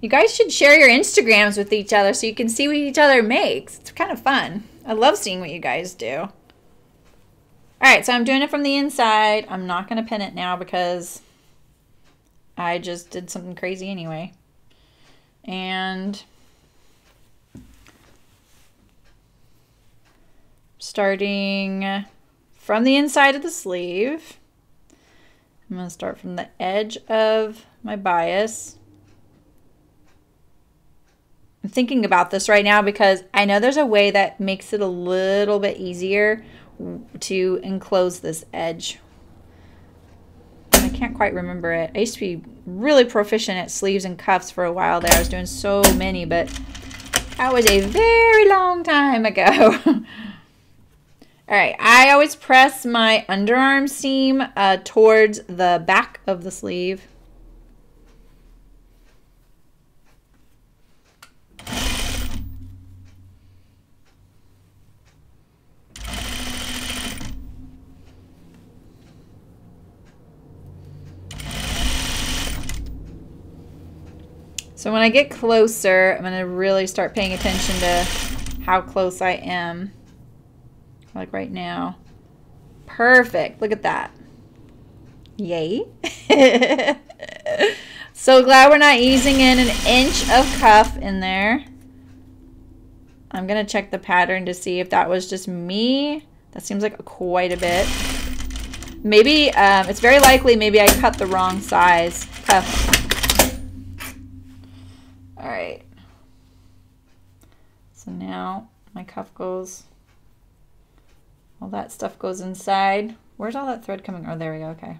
Speaker 1: You guys should share your Instagrams with each other so you can see what each other makes. It's kind of fun. I love seeing what you guys do. All right, so I'm doing it from the inside. I'm not going to pin it now because I just did something crazy anyway. And starting from the inside of the sleeve. I'm going to start from the edge of my bias. I'm thinking about this right now because I know there's a way that makes it a little bit easier to enclose this edge. I can't quite remember it. I used to be really proficient at sleeves and cuffs for a while there. I was doing so many, but that was a very long time ago. All right, I always press my underarm seam uh, towards the back of the sleeve. So when I get closer, I'm going to really start paying attention to how close I am like right now. Perfect. Look at that. Yay. so glad we're not easing in an inch of cuff in there. I'm going to check the pattern to see if that was just me. That seems like quite a bit. Maybe, um, it's very likely maybe I cut the wrong size cuff. All right. So now my cuff goes all that stuff goes inside. Where's all that thread coming? Oh, there we go. Okay.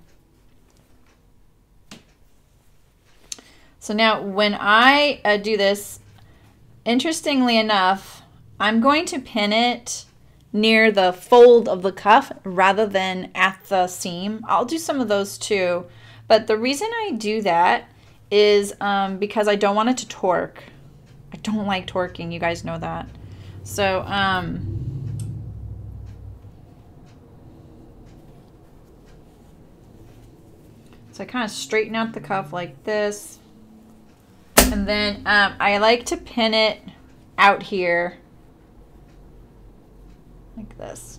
Speaker 1: So now when I uh, do this, interestingly enough, I'm going to pin it near the fold of the cuff rather than at the seam. I'll do some of those too. But the reason I do that is um, because I don't want it to torque. I don't like torquing. You guys know that. So, um, So I kind of straighten out the cuff like this. And then um, I like to pin it out here like this.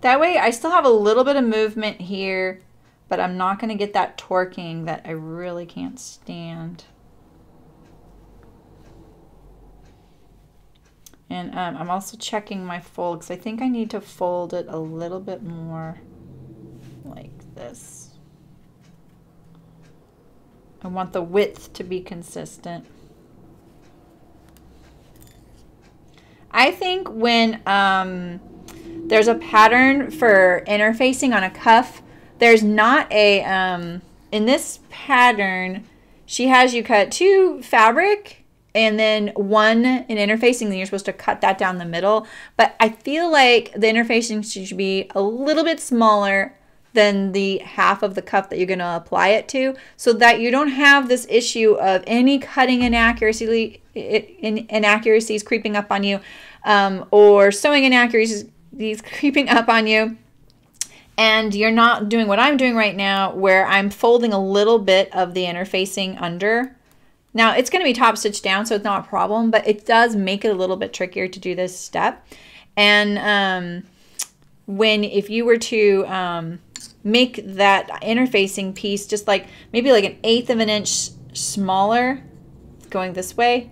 Speaker 1: That way I still have a little bit of movement here, but I'm not going to get that torquing that I really can't stand. And um, I'm also checking my fold because I think I need to fold it a little bit more like this. I want the width to be consistent. I think when um, there's a pattern for interfacing on a cuff, there's not a, um, in this pattern, she has you cut two fabric and then one in interfacing, then you're supposed to cut that down the middle. But I feel like the interfacing should be a little bit smaller than the half of the cuff that you're going to apply it to so that you don't have this issue of any cutting inaccuracy, inaccuracies creeping up on you um, or sewing inaccuracies creeping up on you and you're not doing what I'm doing right now where I'm folding a little bit of the interfacing under now it's going to be top stitched down, so it's not a problem, but it does make it a little bit trickier to do this step. And um, when, if you were to um, make that interfacing piece just like maybe like an eighth of an inch smaller, going this way,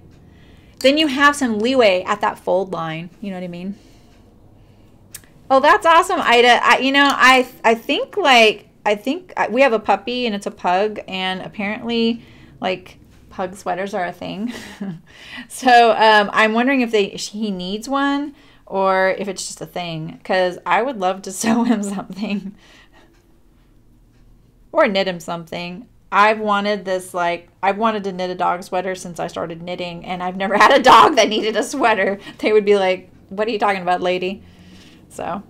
Speaker 1: then you have some leeway at that fold line. You know what I mean? Oh, that's awesome, Ida. I, you know, I I think like I think uh, we have a puppy and it's a pug, and apparently, like pug sweaters are a thing. so um, I'm wondering if they he needs one or if it's just a thing because I would love to sew him something or knit him something. I've wanted this like I've wanted to knit a dog sweater since I started knitting and I've never had a dog that needed a sweater. They would be like, "What are you talking about, lady?" So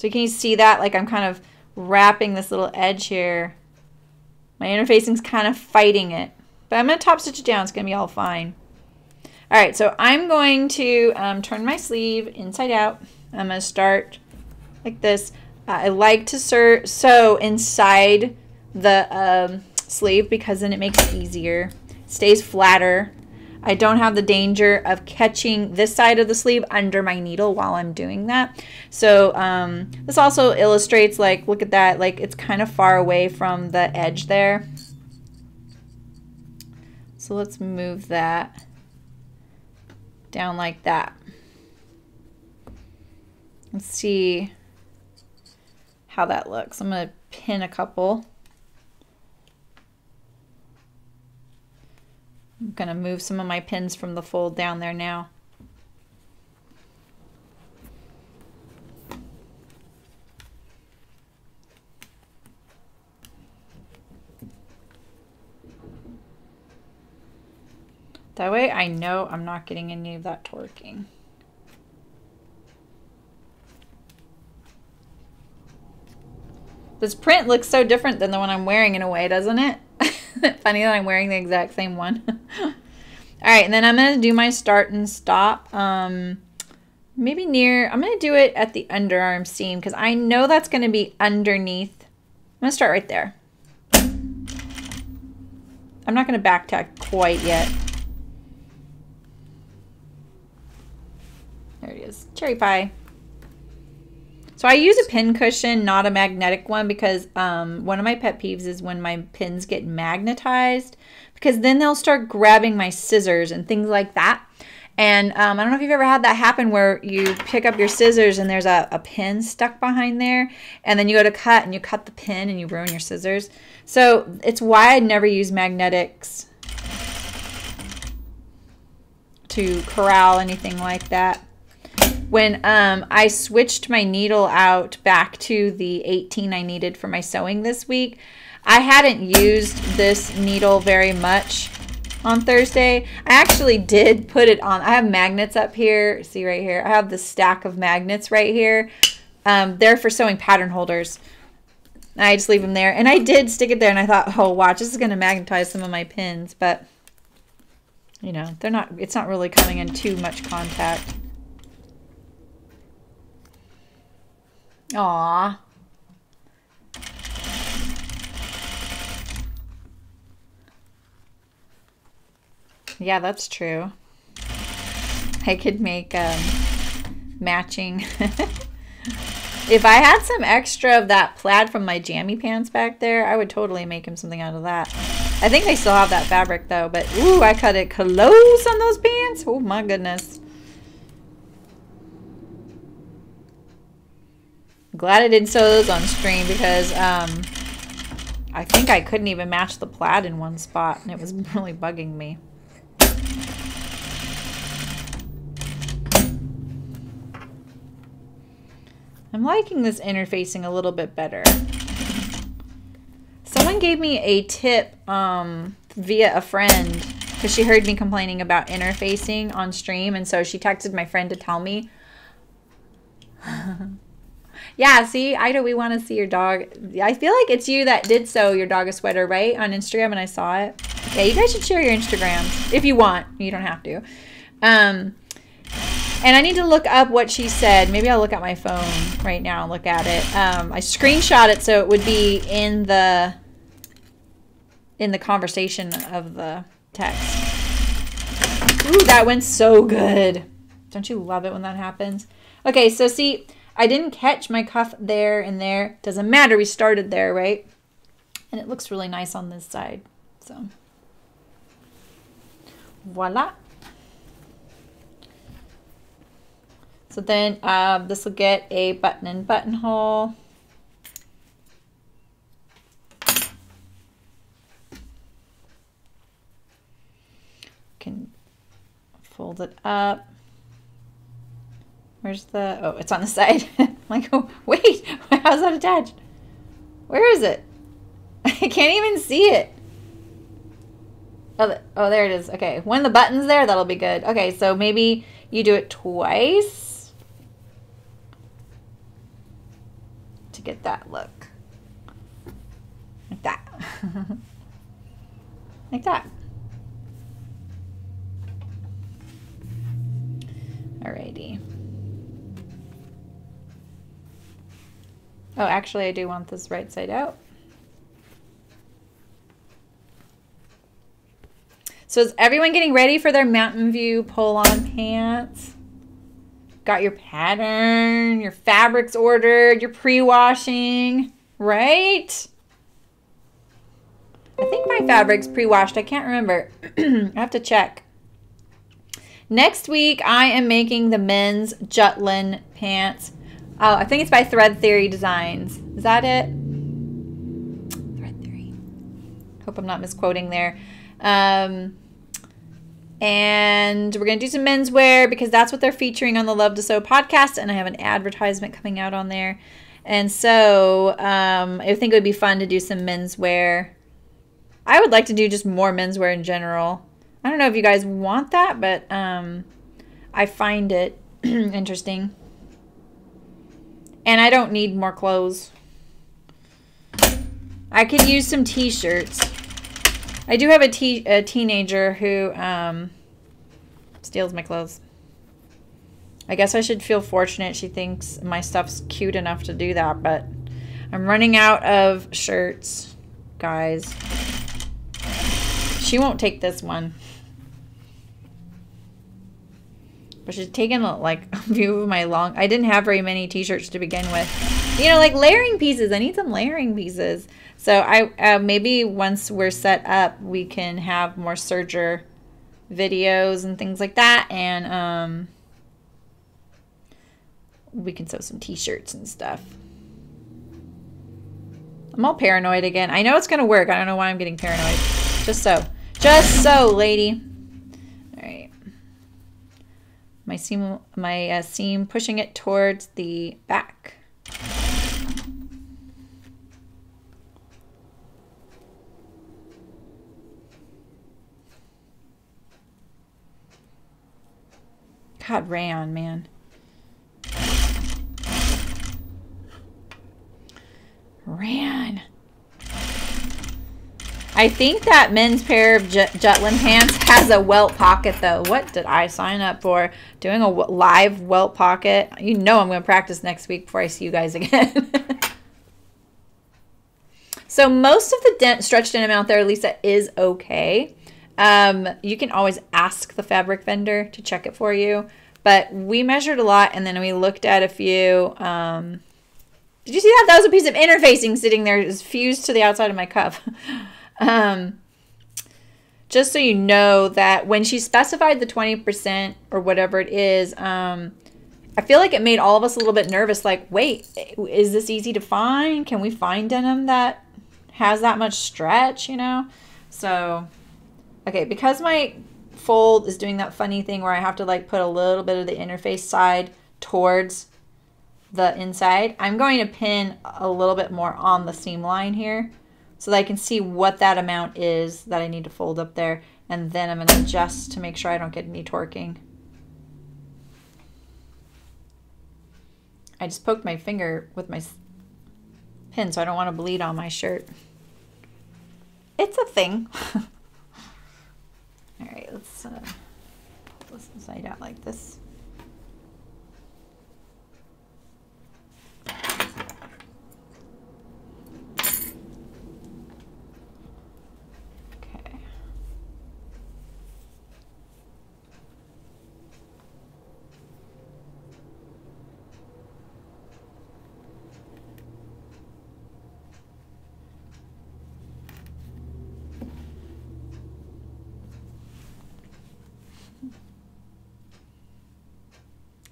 Speaker 1: So can you see that? Like I'm kind of wrapping this little edge here. My interfacing's kind of fighting it. But I'm going to top stitch it down. It's going to be all fine. All right, so I'm going to um, turn my sleeve inside out. I'm going to start like this. Uh, I like to sew inside the um, sleeve because then it makes it easier. Stays flatter. I don't have the danger of catching this side of the sleeve under my needle while I'm doing that. So um, this also illustrates like, look at that, like it's kind of far away from the edge there. So let's move that down like that. Let's see how that looks. I'm going to pin a couple. I'm going to move some of my pins from the fold down there now. That way I know I'm not getting any of that torquing. This print looks so different than the one I'm wearing in a way, doesn't it? Funny that I'm wearing the exact same one. All right, and then I'm going to do my start and stop. Um, maybe near, I'm going to do it at the underarm seam because I know that's going to be underneath. I'm going to start right there. I'm not going to back tack quite yet. There it is. Cherry pie. So I use a pin cushion, not a magnetic one, because um, one of my pet peeves is when my pins get magnetized, because then they'll start grabbing my scissors and things like that. And um, I don't know if you've ever had that happen where you pick up your scissors and there's a, a pin stuck behind there, and then you go to cut and you cut the pin and you ruin your scissors. So it's why I never use magnetics to corral anything like that when um, I switched my needle out back to the 18 I needed for my sewing this week, I hadn't used this needle very much on Thursday. I actually did put it on. I have magnets up here. See right here. I have the stack of magnets right here. Um, they're for sewing pattern holders. I just leave them there. And I did stick it there and I thought, oh, watch, this is going to magnetize some of my pins. But, you know, they're not, it's not really coming in too much contact. Aw. Yeah, that's true. I could make um, matching. if I had some extra of that plaid from my jammy pants back there, I would totally make him something out of that. I think I still have that fabric though, but ooh, I cut it close on those pants. Oh my goodness. Glad I didn't sew those on stream because um, I think I couldn't even match the plaid in one spot and it was really bugging me. I'm liking this interfacing a little bit better. Someone gave me a tip um, via a friend because she heard me complaining about interfacing on stream and so she texted my friend to tell me. Yeah, see, Ida, we want to see your dog. I feel like it's you that did sew your dog a sweater, right? On Instagram, and I saw it. Yeah, you guys should share your Instagrams if you want. You don't have to. Um, and I need to look up what she said. Maybe I'll look at my phone right now and look at it. Um, I screenshot it so it would be in the in the conversation of the text. Ooh, that went so good. Don't you love it when that happens? Okay, so see, I didn't catch my cuff there and there. Doesn't matter, we started there, right? And it looks really nice on this side. So, voila. So then uh, this will get a button and buttonhole. Can fold it up. Where's the, oh, it's on the side. I'm like, oh, wait, how's that attached? Where is it? I can't even see it. Oh, oh, there it is. Okay, when the button's there, that'll be good. Okay, so maybe you do it twice to get that look. Like that. like that. Alrighty. Oh, actually, I do want this right side out. So is everyone getting ready for their Mountain View pull-on pants? Got your pattern, your fabrics ordered, your pre-washing, right? I think my fabric's pre-washed. I can't remember. I have to check. Next week, I am making the men's Jutland pants. Oh, I think it's by Thread Theory Designs. Is that it? Thread Theory. Hope I'm not misquoting there. Um, and we're going to do some menswear because that's what they're featuring on the Love to Sew podcast. And I have an advertisement coming out on there. And so um, I think it would be fun to do some menswear. I would like to do just more menswear in general. I don't know if you guys want that, but um, I find it interesting. And I don't need more clothes. I could use some t-shirts. I do have a, te a teenager who um, steals my clothes. I guess I should feel fortunate she thinks my stuff's cute enough to do that, but I'm running out of shirts, guys. She won't take this one. But she's taken like a few of my long... I didn't have very many t-shirts to begin with. You know, like layering pieces. I need some layering pieces. So I uh, maybe once we're set up, we can have more serger videos and things like that. And um, we can sew some t-shirts and stuff. I'm all paranoid again. I know it's going to work. I don't know why I'm getting paranoid. Just so. Just so, lady. All right. My seam, my uh, seam pushing it towards the back. God, rayon, man. Rayon. I think that men's pair of Jutland pants has a welt pocket, though. What did I sign up for? Doing a live welt pocket? You know I'm going to practice next week before I see you guys again. so most of the stretch denim out there, Lisa, is okay. Um, you can always ask the fabric vendor to check it for you. But we measured a lot and then we looked at a few. Um, did you see that? That was a piece of interfacing sitting there. It was fused to the outside of my cuff. um, just so you know that when she specified the 20% or whatever it is, um, I feel like it made all of us a little bit nervous. Like, wait, is this easy to find? Can we find denim that has that much stretch, you know? So, okay, because my fold is doing that funny thing where I have to like put a little bit of the interface side towards the inside. I'm going to pin a little bit more on the seam line here so that I can see what that amount is that I need to fold up there. And then I'm going to adjust to make sure I don't get any torquing. I just poked my finger with my pin so I don't want to bleed on my shirt. It's a thing. All right, let's uh, pull this inside out like this.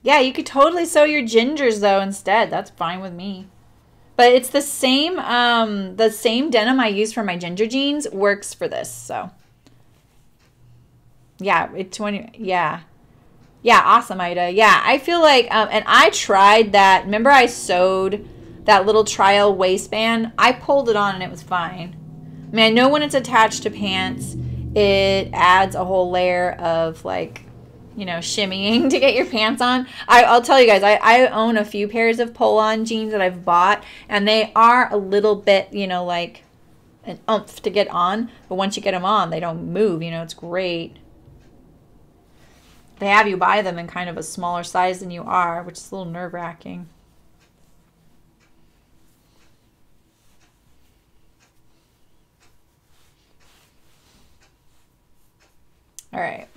Speaker 1: Yeah, you could totally sew your gingers though instead. That's fine with me. But it's the same um the same denim I use for my ginger jeans works for this, so. Yeah, it 20 yeah. Yeah, awesome, Ida. Yeah, I feel like um and I tried that. Remember I sewed that little trial waistband? I pulled it on and it was fine. I mean, I know when it's attached to pants, it adds a whole layer of like you know, shimmying to get your pants on. I, will tell you guys, I, I own a few pairs of pull-on jeans that I've bought, and they are a little bit, you know, like an oomph to get on. But once you get them on, they don't move. You know, it's great. they have you buy them in kind of a smaller size than you are, which is a little nerve wracking. All right.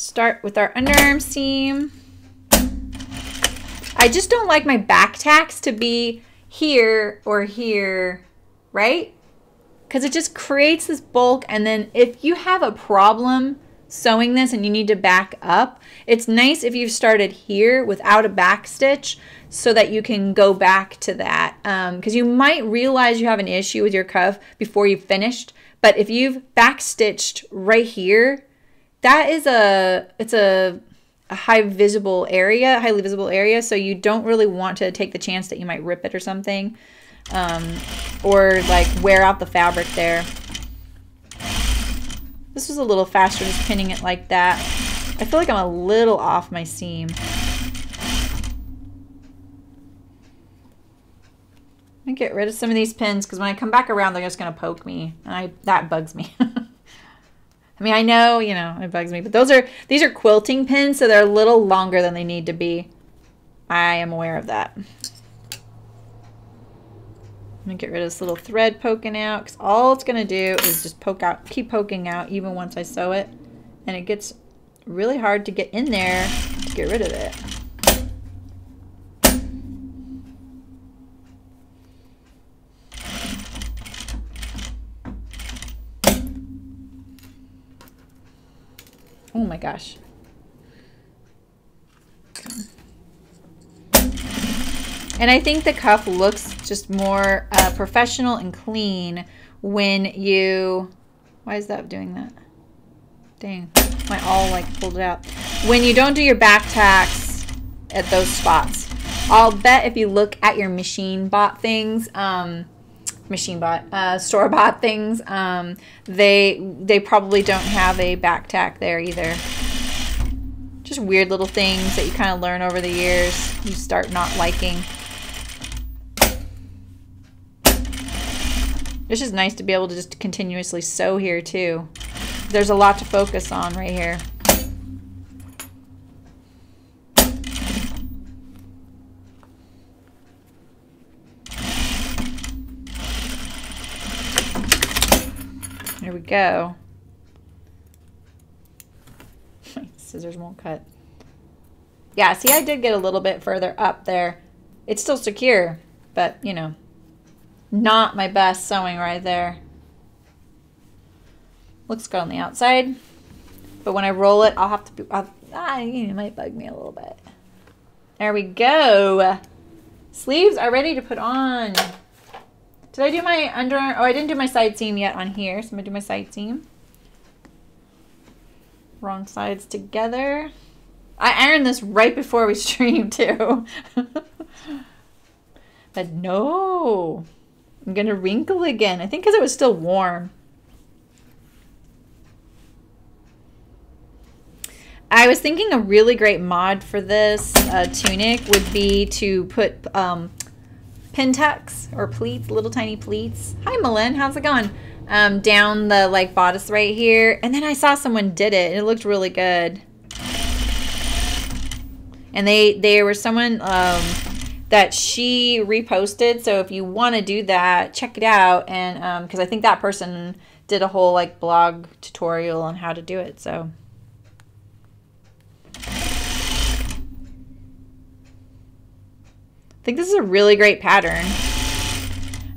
Speaker 1: Start with our underarm seam. I just don't like my back tacks to be here or here, right? Because it just creates this bulk. And then if you have a problem sewing this and you need to back up, it's nice if you've started here without a back stitch so that you can go back to that. Because um, you might realize you have an issue with your cuff before you've finished. But if you've back stitched right here, that is a, it's a, a high visible area, highly visible area. So you don't really want to take the chance that you might rip it or something. Um, or like wear out the fabric there. This was a little faster just pinning it like that. I feel like I'm a little off my seam. I'm get rid of some of these pins because when I come back around, they're just going to poke me. And I that bugs me. I mean, I know, you know, it bugs me, but those are, these are quilting pins, so they're a little longer than they need to be. I am aware of that. I'm gonna get rid of this little thread poking out because all it's gonna do is just poke out, keep poking out even once I sew it. And it gets really hard to get in there to get rid of it. Oh my gosh. And I think the cuff looks just more uh, professional and clean when you, why is that doing that? Dang, my all like pulled it out. When you don't do your back tacks at those spots. I'll bet if you look at your machine bought things, um, machine bought, uh, store bought things, um, they they probably don't have a back tack there either. Just weird little things that you kind of learn over the years. You start not liking. It's just nice to be able to just continuously sew here too. There's a lot to focus on right here. Here we go. Scissors won't cut. Yeah, see, I did get a little bit further up there. It's still secure, but, you know, not my best sewing right there. Looks good on the outside, but when I roll it, I'll have to, be, I'll, ah, it might bug me a little bit. There we go. Sleeves are ready to put on. Did I do my under? Oh, I didn't do my side seam yet on here, so I'm gonna do my side seam. Wrong sides together. I ironed this right before we streamed too. but no, I'm gonna wrinkle again. I think because it was still warm. I was thinking a really great mod for this uh, tunic would be to put um, pin tucks or pleats, little tiny pleats. Hi, Malin, how's it going? Um, down the like bodice right here. And then I saw someone did it and it looked really good. And they, they were someone um, that she reposted. So if you want to do that, check it out. And because um, I think that person did a whole like blog tutorial on how to do it. So I think this is a really great pattern.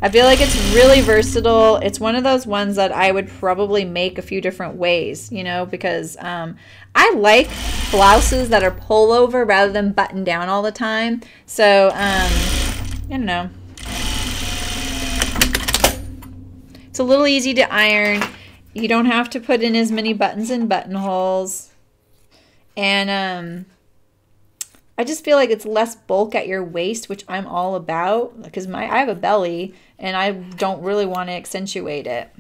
Speaker 1: I feel like it's really versatile. It's one of those ones that I would probably make a few different ways, you know, because um, I like blouses that are pullover rather than button down all the time. So, um, I don't know. It's a little easy to iron. You don't have to put in as many buttons and buttonholes. And um, I just feel like it's less bulk at your waist, which I'm all about because my I have a belly and I don't really want to accentuate it.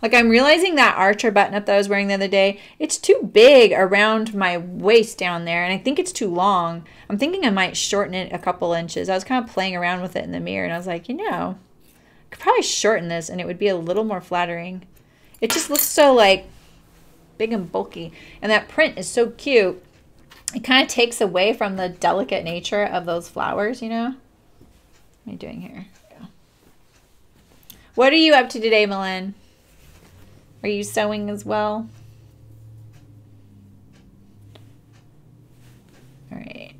Speaker 1: Like I'm realizing that Archer button up that I was wearing the other day, it's too big around my waist down there and I think it's too long. I'm thinking I might shorten it a couple inches. I was kind of playing around with it in the mirror and I was like, you know, I could probably shorten this and it would be a little more flattering. It just looks so like big and bulky. And that print is so cute. It kind of takes away from the delicate nature of those flowers, you know? What are you doing here? What are you up to today, Malin? Are you sewing as well? All right.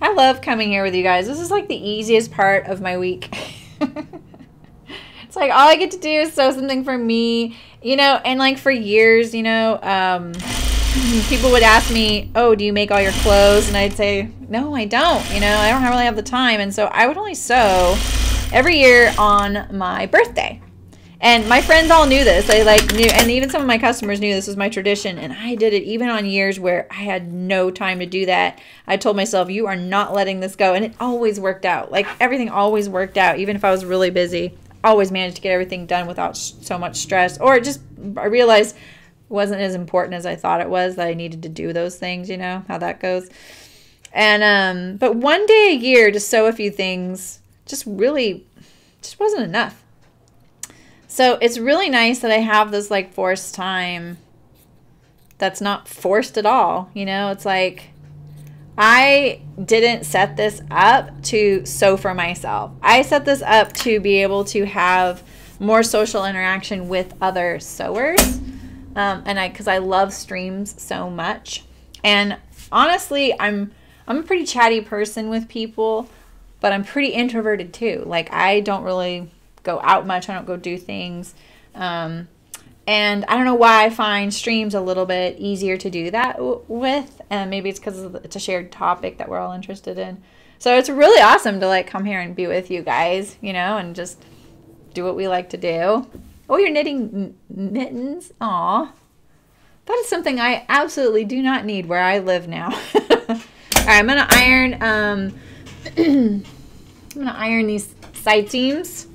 Speaker 1: I love coming here with you guys. This is like the easiest part of my week. it's like all I get to do is sew something for me, you know, and like for years, you know, um, people would ask me, "Oh, do you make all your clothes?" And I'd say, "No, I don't. You know, I don't really have the time." And so I would only sew every year on my birthday. And my friends all knew this. They like knew, and even some of my customers knew this was my tradition. And I did it even on years where I had no time to do that. I told myself, "You are not letting this go," and it always worked out. Like everything always worked out, even if I was really busy. Always managed to get everything done without so much stress. Or just I realized wasn't as important as I thought it was that I needed to do those things, you know, how that goes. And um but one day a year to sew a few things just really just wasn't enough. So it's really nice that I have this like forced time that's not forced at all, you know? It's like I didn't set this up to sew for myself. I set this up to be able to have more social interaction with other sewers um, and I because I love streams so much. And honestly, I'm I'm a pretty chatty person with people, but I'm pretty introverted too. Like I don't really go out much. I don't go do things. Um, and I don't know why I find streams a little bit easier to do that with. And maybe it's because it's a shared topic that we're all interested in. So it's really awesome to like come here and be with you guys, you know, and just do what we like to do. Oh, you're knitting mittens? Aw. That is something I absolutely do not need where I live now. All right, I'm going to iron, um, I'm going to iron these side seams.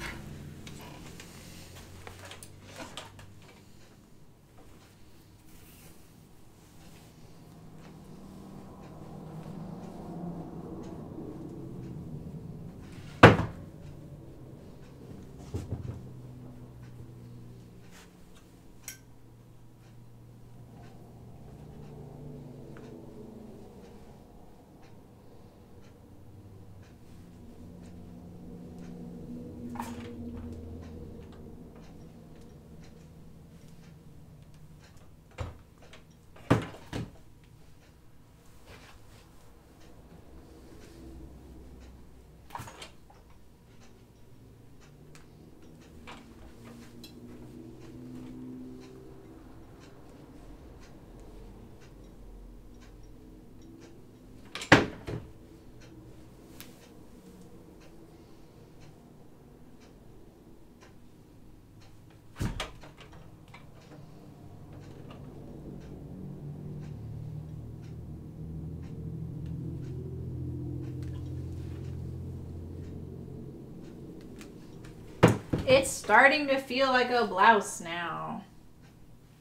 Speaker 1: It's starting to feel like a blouse now.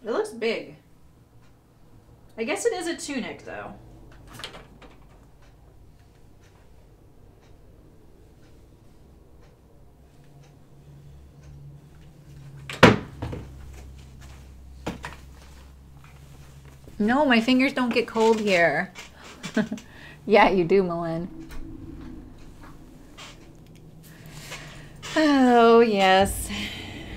Speaker 1: It looks big. I guess it is a tunic though. No, my fingers don't get cold here. yeah, you do, Malin. Oh, yes.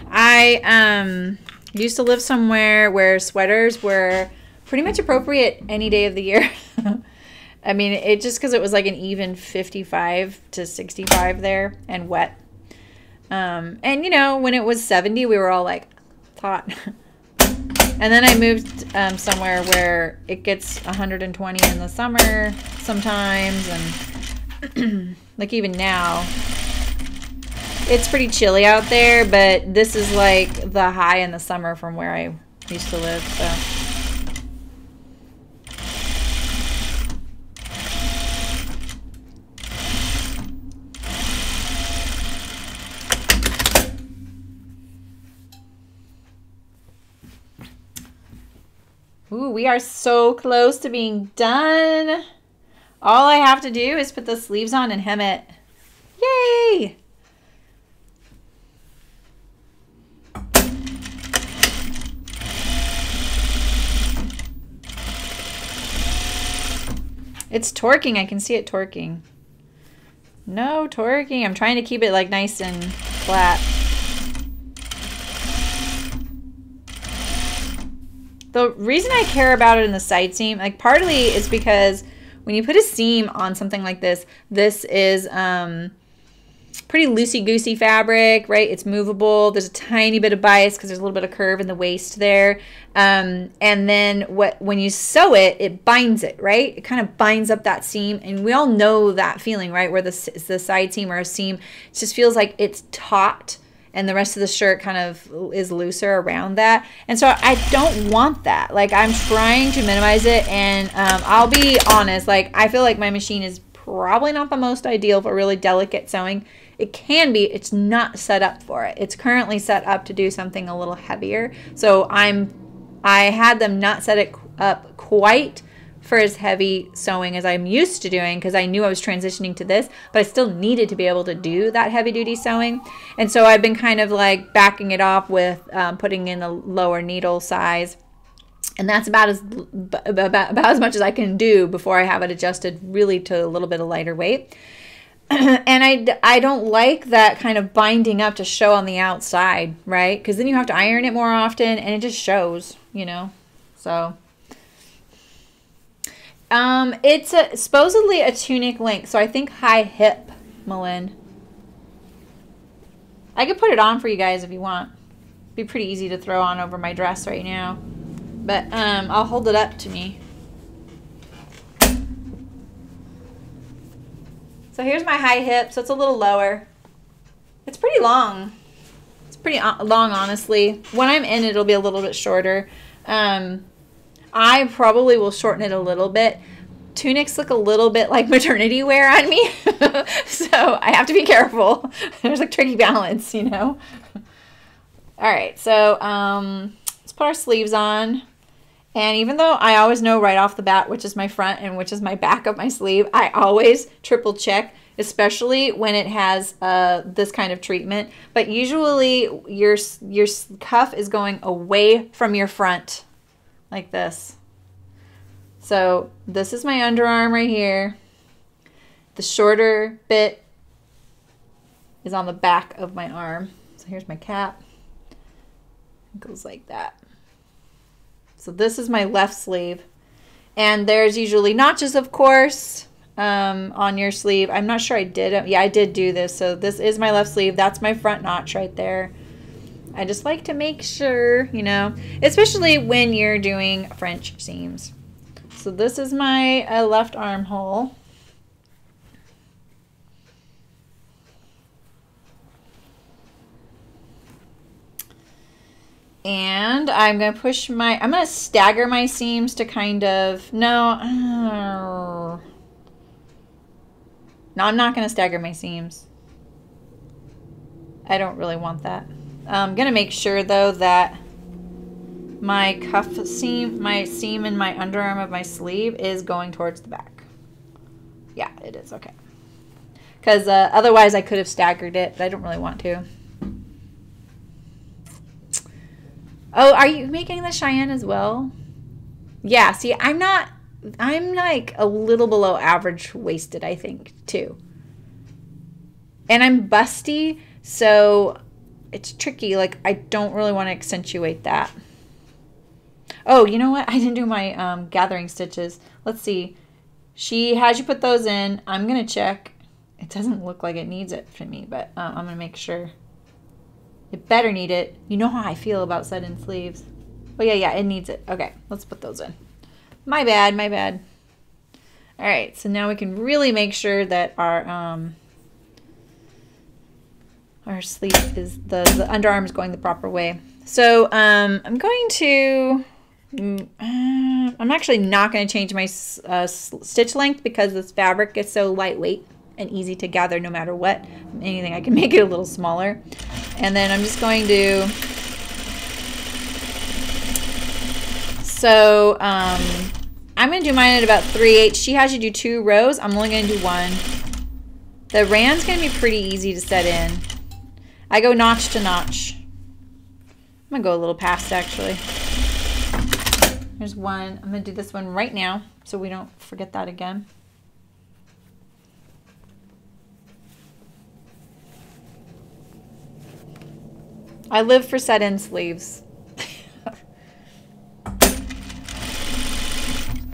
Speaker 1: I um used to live somewhere where sweaters were pretty much appropriate any day of the year. I mean, it just because it was like an even 55 to 65 there and wet. Um, and you know, when it was 70, we were all like, hot. and then I moved um, somewhere where it gets 120 in the summer sometimes, and like even now, it's pretty chilly out there, but this is like the high in the summer from where I used to live, so. Ooh, we are so close to being done. All I have to do is put the sleeves on and hem it. Yay! It's torquing. I can see it torquing. No torquing. I'm trying to keep it like nice and flat. The reason I care about it in the side seam, like partly is because when you put a seam on something like this, this is um, pretty loosey-goosey fabric, right? It's movable. There's a tiny bit of bias because there's a little bit of curve in the waist there. Um, and then what when you sew it, it binds it, right? It kind of binds up that seam. And we all know that feeling, right? Where the, the side seam or a seam just feels like it's taut and the rest of the shirt kind of is looser around that. And so I don't want that. Like I'm trying to minimize it and um, I'll be honest, like I feel like my machine is probably not the most ideal for really delicate sewing. It can be, it's not set up for it. It's currently set up to do something a little heavier. So I'm, I had them not set it up quite for as heavy sewing as I'm used to doing because I knew I was transitioning to this, but I still needed to be able to do that heavy duty sewing. And so I've been kind of like backing it off with um, putting in a lower needle size. And that's about as about, about as much as I can do before I have it adjusted really to a little bit of lighter weight. and I, I don't like that kind of binding up to show on the outside, right? Because then you have to iron it more often and it just shows, you know? So um, it's a, supposedly a tunic length, so I think high hip, Malin. I could put it on for you guys if you want. Be pretty easy to throw on over my dress right now. But um, I'll hold it up to me. So here's my high hip, so it's a little lower. It's pretty long. It's pretty uh, long, honestly. When I'm in, it'll be a little bit shorter. Um, I probably will shorten it a little bit. Tunics look a little bit like maternity wear on me, so I have to be careful. There's a tricky balance, you know. All right, so um, let's put our sleeves on. And even though I always know right off the bat which is my front and which is my back of my sleeve, I always triple check, especially when it has uh, this kind of treatment. But usually your, your cuff is going away from your front like this. So this is my underarm right here. The shorter bit is on the back of my arm. So here's my cap. It goes like that. So this is my left sleeve. And there's usually notches, of course, um, on your sleeve. I'm not sure I did. Yeah, I did do this. So this is my left sleeve. That's my front notch right there. I just like to make sure, you know, especially when you're doing French seams. So this is my uh, left armhole. And I'm going to push my, I'm going to stagger my seams to kind of, no, uh, no, I'm not going to stagger my seams. I don't really want that. I'm going to make sure though that my cuff seam, my seam in my underarm of my sleeve is going towards the back. Yeah, it is. Okay. Because uh, otherwise I could have staggered it, but I don't really want to. Oh, are you making the Cheyenne as well? Yeah, see, I'm not, I'm like a little below average waisted, I think, too. And I'm busty, so it's tricky. Like, I don't really want to accentuate that. Oh, you know what? I didn't do my um, gathering stitches. Let's see. She has you put those in. I'm going to check. It doesn't look like it needs it for me, but um, I'm to make sure. It better need it. You know how I feel about set-in sleeves. Oh, yeah, yeah, it needs it. Okay, let's put those in. My bad, my bad. All right, so now we can really make sure that our um, our sleeve is the, the underarm is going the proper way. So um, I'm going to, mm, uh, I'm actually not going to change my uh, stitch length because this fabric is so lightweight and easy to gather no matter what. Anything I can make it a little smaller. And then I'm just going to So um, I'm going to do mine at about 3 8 She has you do two rows. I'm only going to do one. The rand's going to be pretty easy to set in. I go notch to notch. I'm going to go a little past actually. There's one. I'm going to do this one right now so we don't forget that again. I live for set-in sleeves.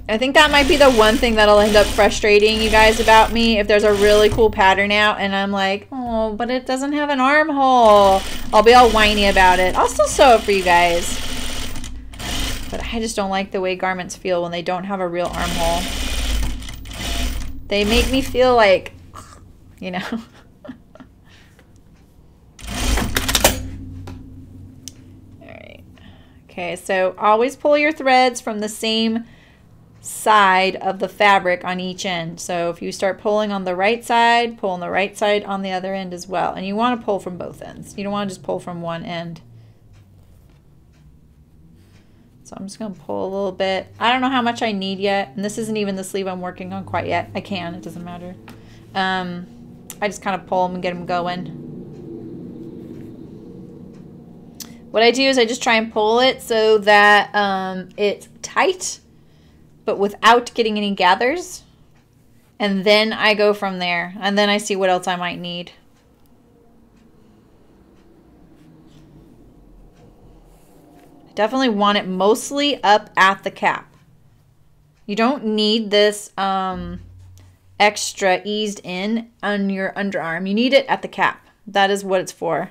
Speaker 1: I think that might be the one thing that'll end up frustrating you guys about me if there's a really cool pattern out and I'm like, oh, but it doesn't have an armhole. I'll be all whiny about it. I'll still sew it for you guys. But I just don't like the way garments feel when they don't have a real armhole. They make me feel like, you know. Okay, so always pull your threads from the same side of the fabric on each end. So if you start pulling on the right side, pull on the right side on the other end as well. And you want to pull from both ends. You don't want to just pull from one end. So I'm just going to pull a little bit. I don't know how much I need yet. And this isn't even the sleeve I'm working on quite yet. I can. It doesn't matter. Um, I just kind of pull them and get them going. What I do is I just try and pull it so that um, it's tight but without getting any gathers. And then I go from there. And then I see what else I might need. I definitely want it mostly up at the cap. You don't need this um, extra eased in on your underarm. You need it at the cap. That is what it's for.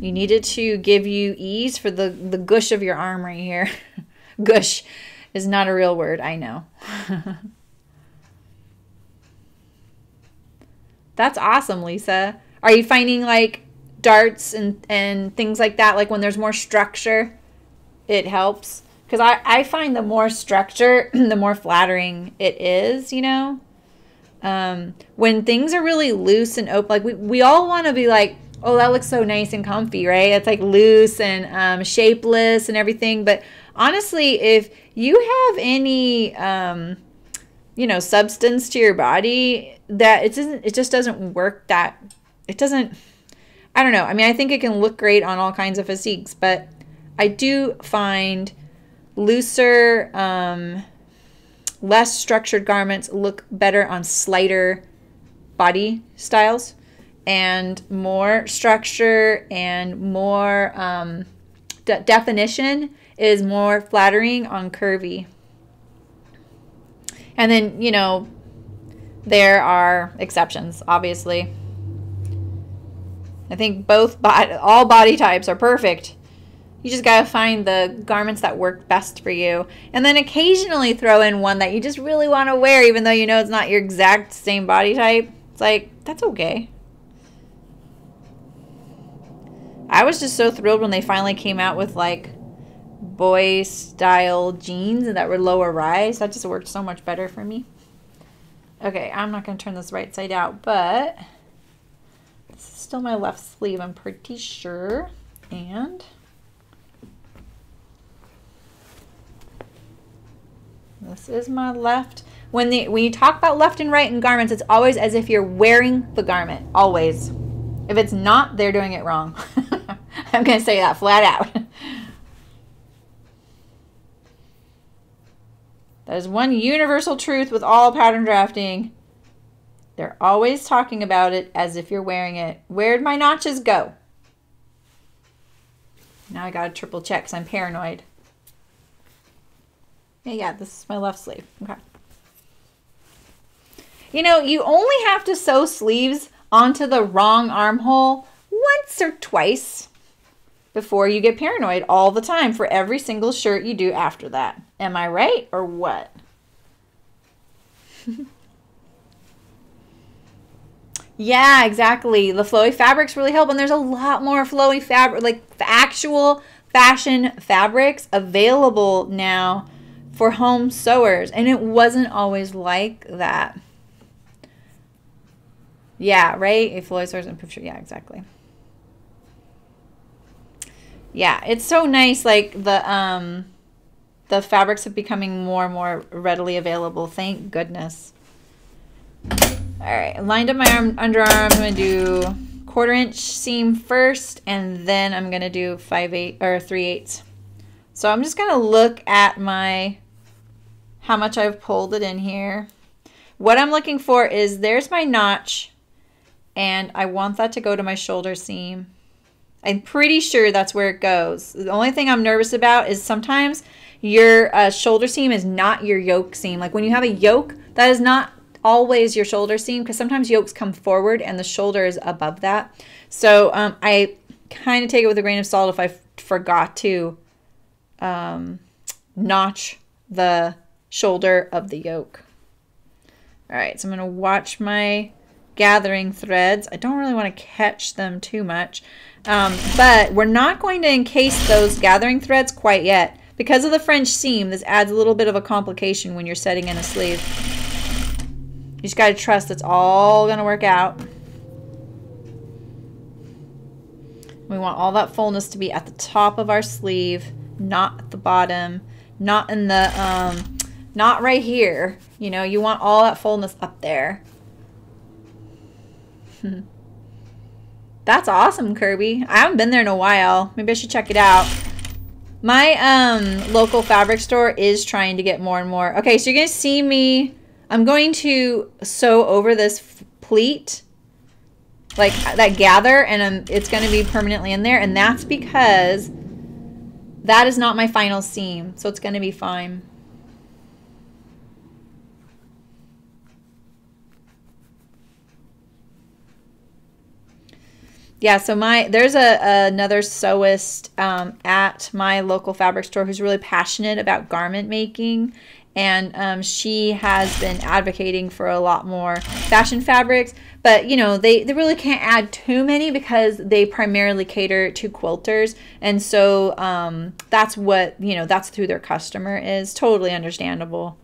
Speaker 1: You needed to give you ease for the, the gush of your arm right here. gush is not a real word, I know. That's awesome, Lisa. Are you finding like darts and, and things like that, like when there's more structure, it helps? Because I, I find the more structure, the more flattering it is, you know? Um, when things are really loose and open, like we, we all want to be like, oh, that looks so nice and comfy, right? It's like loose and um, shapeless and everything. But honestly, if you have any, um, you know, substance to your body, that it doesn't, it just doesn't work. That it doesn't. I don't know. I mean, I think it can look great on all kinds of physiques, but I do find looser, um, less structured garments look better on slighter body styles and more structure and more um, de definition is more flattering on curvy. And then, you know, there are exceptions, obviously. I think both all body types are perfect. You just got to find the garments that work best for you. And then occasionally throw in one that you just really want to wear, even though you know it's not your exact same body type. It's like, that's okay. I was just so thrilled when they finally came out with like boy style jeans that were lower rise. That just worked so much better for me. Okay, I'm not going to turn this right side out, but this is still my left sleeve, I'm pretty sure. And this is my left. When, the, when you talk about left and right in garments, it's always as if you're wearing the garment, always. If it's not, they're doing it wrong. I'm going to say that flat out. That is one universal truth with all pattern drafting. They're always talking about it as if you're wearing it. Where'd my notches go? Now I gotta triple check because I'm paranoid. Yeah, yeah, this is my left sleeve. Okay. You know, you only have to sew sleeves onto the wrong armhole once or twice before you get paranoid all the time for every single shirt you do after that. Am I right or what? yeah, exactly. The flowy fabrics really help, and there's a lot more flowy fabric, like actual fashion fabrics available now for home sewers, and it wasn't always like that. Yeah, right? A flowy sewers and picture. Yeah, exactly yeah, it's so nice. Like the um, the fabrics are becoming more and more readily available. Thank goodness. All right, lined up my arm, underarm. I'm to do quarter inch seam first, and then I'm to do 5 8 or 3 eighths. So I'm just to look at my how much I've pulled it in here. What I'm looking for is there's my notch and I want that to go to my shoulder seam. I'm pretty sure that's where it goes. The only thing I'm nervous about is sometimes your uh, shoulder seam is not your yoke seam. Like when you have a yoke, that is not always your shoulder seam because sometimes yokes come forward and the shoulder is above that. So um, I kind of take it with a grain of salt if I forgot to um, notch the shoulder of the yoke. All right, so I'm going to watch my gathering threads. I don't really want to catch them too much, um, but we're not going to encase those gathering threads quite yet. Because of the French seam, this adds a little bit of a complication when you're setting in a sleeve. You just got to trust it's all going to work out. We want all that fullness to be at the top of our sleeve, not at the bottom, not in the um, not right here. You know, you want all that fullness up there. That's awesome, Kirby. I haven't been there in a while. Maybe I should check it out. My um, local fabric store is trying to get more and more. Okay, so you're going to see me. I'm going to sew over this pleat, like that gather, and um, it's going to be permanently in there. And that's because that is not my final seam. So it's going to be fine. Yeah, so my there's a another sewist um, at my local fabric store who's really passionate about garment making, and um, she has been advocating for a lot more fashion fabrics. But you know they they really can't add too many because they primarily cater to quilters, and so um, that's what you know that's who their customer is. Totally understandable.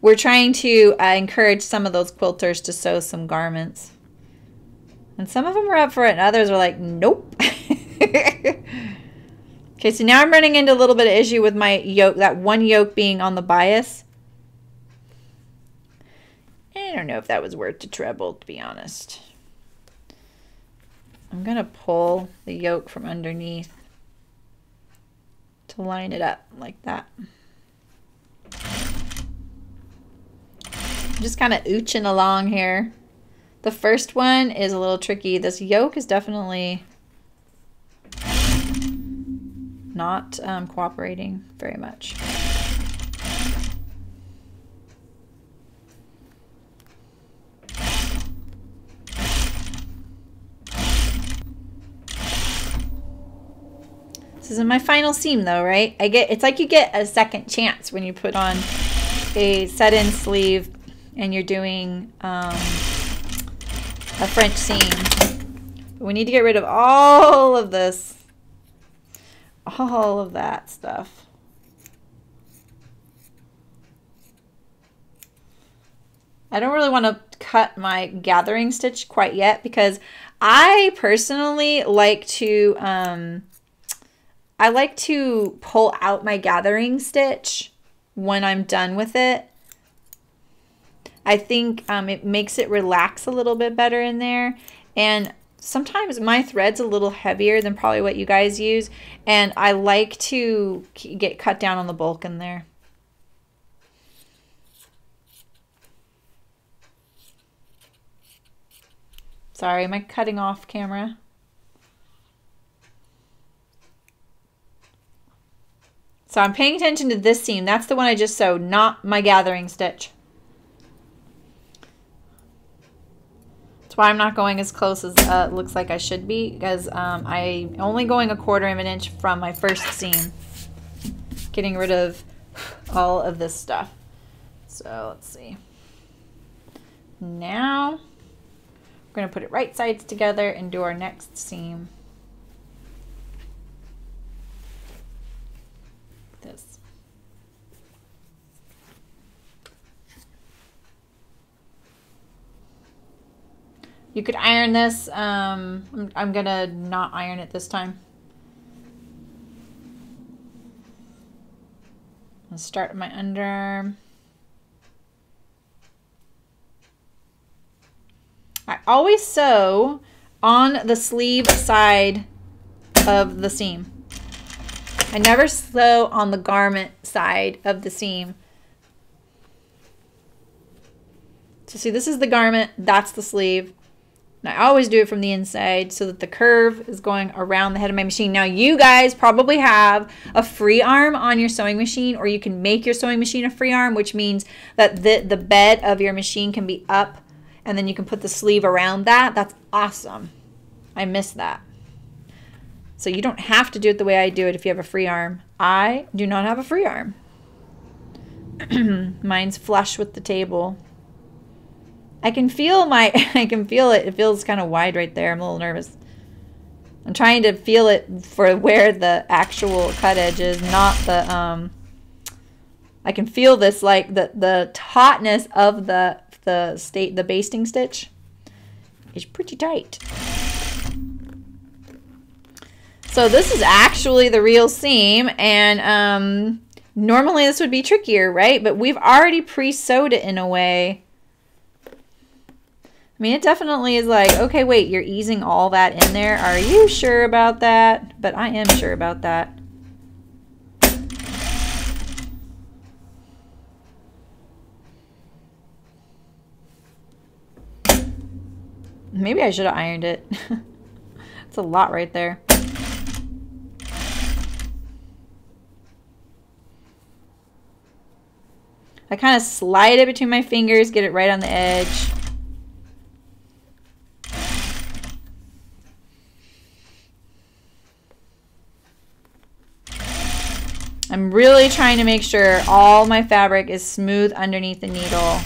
Speaker 1: We're trying to uh, encourage some of those quilters to sew some garments. And some of them are up for it, and others are like, nope. okay, so now I'm running into a little bit of issue with my yoke, that one yoke being on the bias. I don't know if that was worth the treble, to be honest. I'm going to pull the yoke from underneath to line it up like that. I'm just kind of ooching along here. The first one is a little tricky. This yoke is definitely not um, cooperating very much. This is my final seam though, right? I get it's like you get a second chance when you put on a set-in sleeve and you're doing um, a French seam. We need to get rid of all of this. All of that stuff. I don't really want to cut my gathering stitch quite yet because I personally like to um, I like to pull out my gathering stitch when I'm done with it I think um, it makes it relax a little bit better in there. And sometimes my thread's a little heavier than probably what you guys use. And I like to get cut down on the bulk in there. Sorry, am I cutting off camera? So I'm paying attention to this seam. That's the one I just sewed, not my gathering stitch. That's why I'm not going as close as uh, it looks like I should be because um, I'm only going a quarter of an inch from my first seam. Getting rid of all of this stuff. So let's see. Now we're going to put it right sides together and do our next seam. You could iron this. Um, I'm, I'm going to not iron it this time. I'll start my underarm. I always sew on the sleeve side of the seam. I never sew on the garment side of the seam. So see, this is the garment, that's the sleeve. And I always do it from the inside so that the curve is going around the head of my machine. Now you guys probably have a free arm on your sewing machine or you can make your sewing machine a free arm, which means that the, the bed of your machine can be up and then you can put the sleeve around that. That's awesome. I miss that. So you don't have to do it the way I do it if you have a free arm. I do not have a free arm. Mine's flush with the table. I can feel my, I can feel it. It feels kind of wide right there. I'm a little nervous. I'm trying to feel it for where the actual cut edge is, not the, um, I can feel this like the, the tautness of the, the state, the basting stitch is pretty tight. So this is actually the real seam and um, normally this would be trickier, right? But we've already pre-sewed it in a way I mean, it definitely is like, okay, wait, you're easing all that in there. Are you sure about that? But I am sure about that. Maybe I should have ironed it. It's a lot right there. I kind of slide it between my fingers, get it right on the edge. I'm really trying to make sure all my fabric is smooth underneath the needle.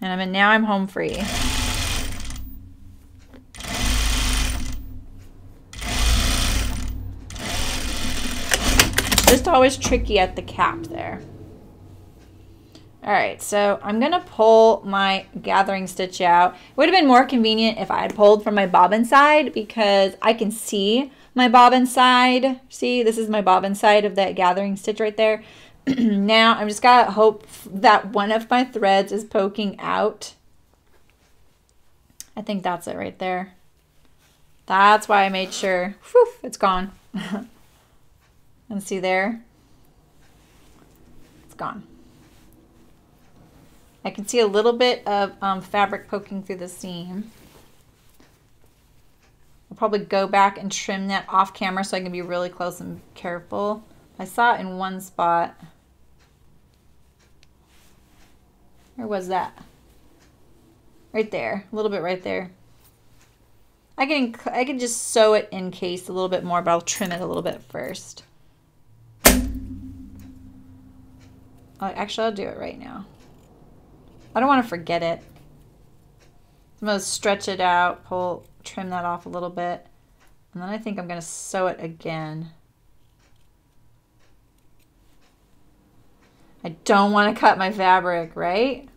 Speaker 1: And I'm in, now I'm home free. Just always tricky at the cap there. All right, so I'm gonna pull my gathering stitch out. It would have been more convenient if I had pulled from my bobbin side because I can see my bobbin side. See, this is my bobbin side of that gathering stitch right there. now I'm just gotta hope that one of my threads is poking out. I think that's it right there. That's why I made sure. Whew, it's gone. and see there? It's gone. I can see a little bit of um, fabric poking through the seam. I'll probably go back and trim that off camera so I can be really close and careful. I saw it in one spot. Where was that? Right there, a little bit right there. I can I can just sew it in case a little bit more, but I'll trim it a little bit first. Oh, actually, I'll do it right now. I don't want to forget it. I'm going to stretch it out, pull, trim that off a little bit. And then I think I'm going to sew it again. I don't want to cut my fabric, right?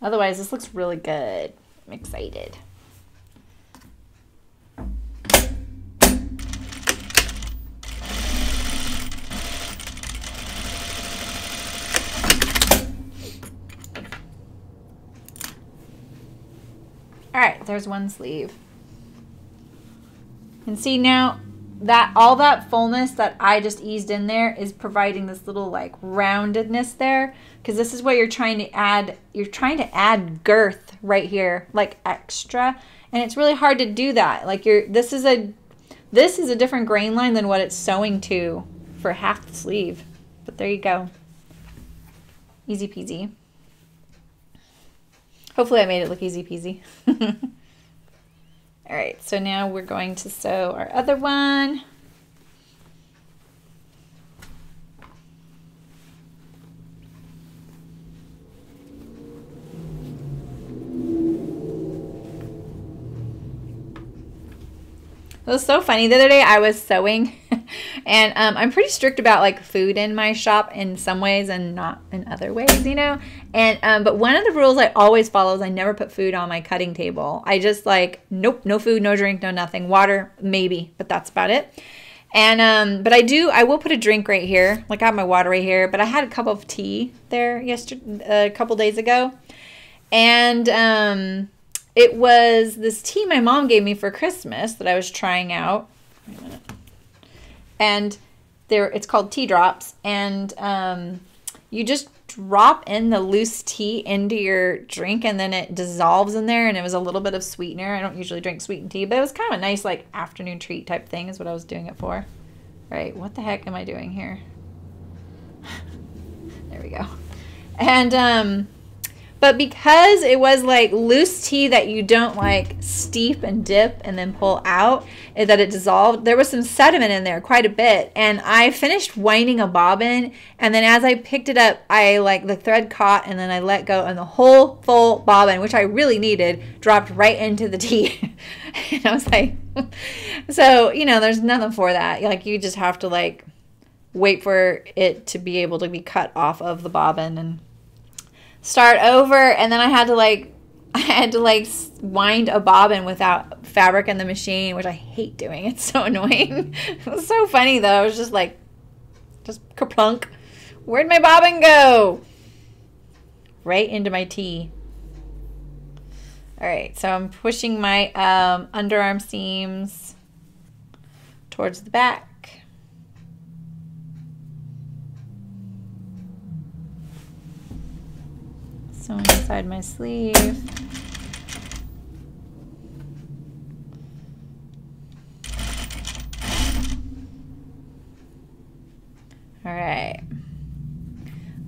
Speaker 1: Otherwise, this looks really good. I'm excited. All right, there's one sleeve. And see now that all that fullness that I just eased in there is providing this little like roundedness there because this is what you're trying to add. You're trying to add girth right here, like extra. And it's really hard to do that. Like you're, this is a, this is a different grain line than what it's sewing to for half the sleeve. But there you go. Easy peasy. Hopefully I made it look easy peasy. All right, so now we're going to sew our other one. Was so funny. The other day I was sewing, and um, I'm pretty strict about like food in my shop in some ways and not in other ways, you know. And um, but one of the rules I always follow is I never put food on my cutting table. I just like nope, no food, no drink, no nothing. Water maybe, but that's about it. And um, but I do I will put a drink right here. Like I have my water right here, but I had a cup of tea there yesterday, a couple days ago, and um it was this tea my mom gave me for Christmas that I was trying out. And there it's called tea drops and um, you just drop in the loose tea into your drink and then it dissolves in there and it was a little bit of sweetener. I don't usually drink sweetened tea, but it was kind of a nice like afternoon treat type thing is what I was doing it for. Right, what the heck am I doing here? there we go. And um but because it was like loose tea that you don't like steep and dip and then pull out, eh, that it dissolved, there was some sediment in there, quite a bit. And I finished winding a bobbin. And then as I picked it up, I like the thread caught and then I let go, and the whole full bobbin, which I really needed, dropped right into the tea. and I was like, so, you know, there's nothing for that. Like, you just have to like wait for it to be able to be cut off of the bobbin and start over and then I had to like I had to like wind a bobbin without fabric in the machine, which I hate doing. It's so annoying. it was so funny though. I was just like just kerplunk. Where'd my bobbin go? Right into my tea. All right, so I'm pushing my um, underarm seams towards the back. Inside my sleeve. All right.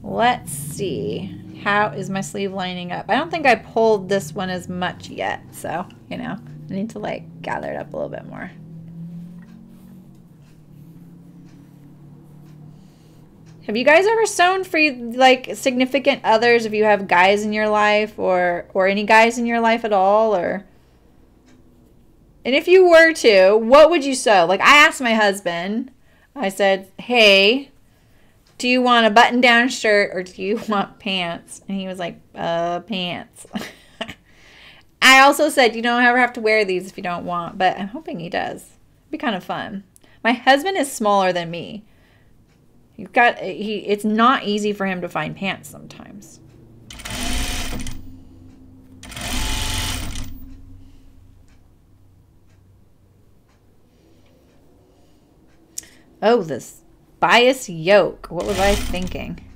Speaker 1: Let's see. How is my sleeve lining up? I don't think I pulled this one as much yet. So, you know, I need to like gather it up a little bit more. Have you guys ever sewn for like significant others if you have guys in your life or or any guys in your life at all or And if you were to, what would you sew? Like I asked my husband, I said, "Hey, do you want a button-down shirt or do you want pants?" And he was like, "Uh, pants." I also said, "You don't ever have to wear these if you don't want," but I'm hoping he does. It'd be kind of fun. My husband is smaller than me. You've got eh, he it's not easy for him to find pants sometimes. Oh, this bias yoke. What was I thinking?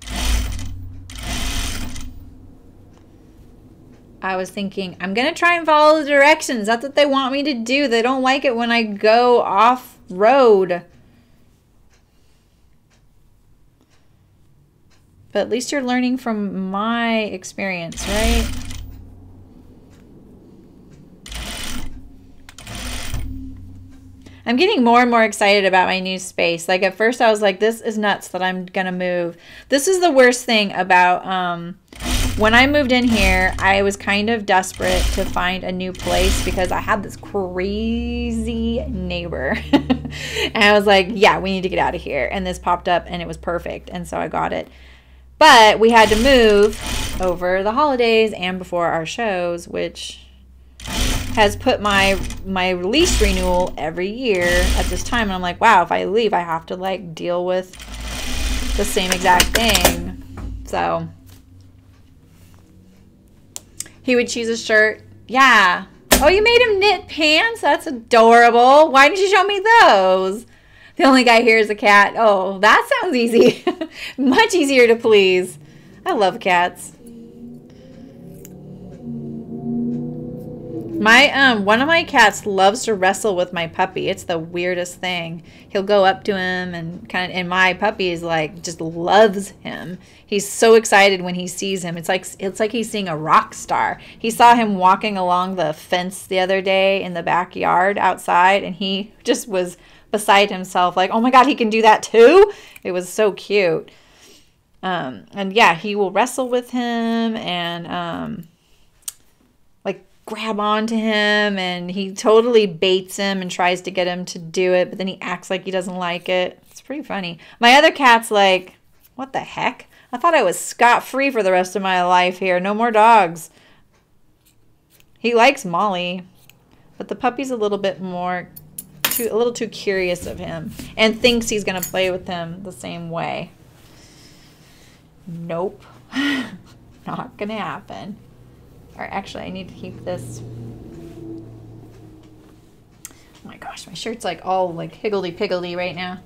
Speaker 1: I was thinking, I'm going to try and follow the directions. That's what they want me to do. They don't like it when I go off road. But at least you're learning from my experience, right? I'm getting more and more excited about my new space. Like at first I was like, this is nuts that I'm going to move. This is the worst thing about um, when I moved in here, I was kind of desperate to find a new place because I had this crazy neighbor. and I was like, yeah, we need to get out of here. And this popped up and it was perfect. And so I got it. But we had to move over the holidays and before our shows, which has put my my lease renewal every year at this time. And I'm like, wow, if I leave, I have to like deal with the same exact thing. So he would choose a shirt. Yeah. Oh, you made him knit pants? That's adorable. Why didn't you show me those? The only guy here is a cat. Oh, that sounds easy. Much easier to please. I love cats. My um one of my cats loves to wrestle with my puppy. It's the weirdest thing. He'll go up to him and kind of and my puppy is like just loves him. He's so excited when he sees him. It's like it's like he's seeing a rock star. He saw him walking along the fence the other day in the backyard outside and he just was beside himself, like, oh my God, he can do that too. It was so cute. Um, and yeah, he will wrestle with him and um, like grab onto him and he totally baits him and tries to get him to do it, but then he acts like he doesn't like it. It's pretty funny. My other cat's like, what the heck? I thought I was scot free for the rest of my life here. No more dogs. He likes Molly, but the puppy's a little bit more, too, a little too curious of him and thinks he's going to play with him the same way. Nope. Not going to happen. Or actually, I need to keep this. Oh my gosh, my shirt's like all like higgledy-piggledy right now.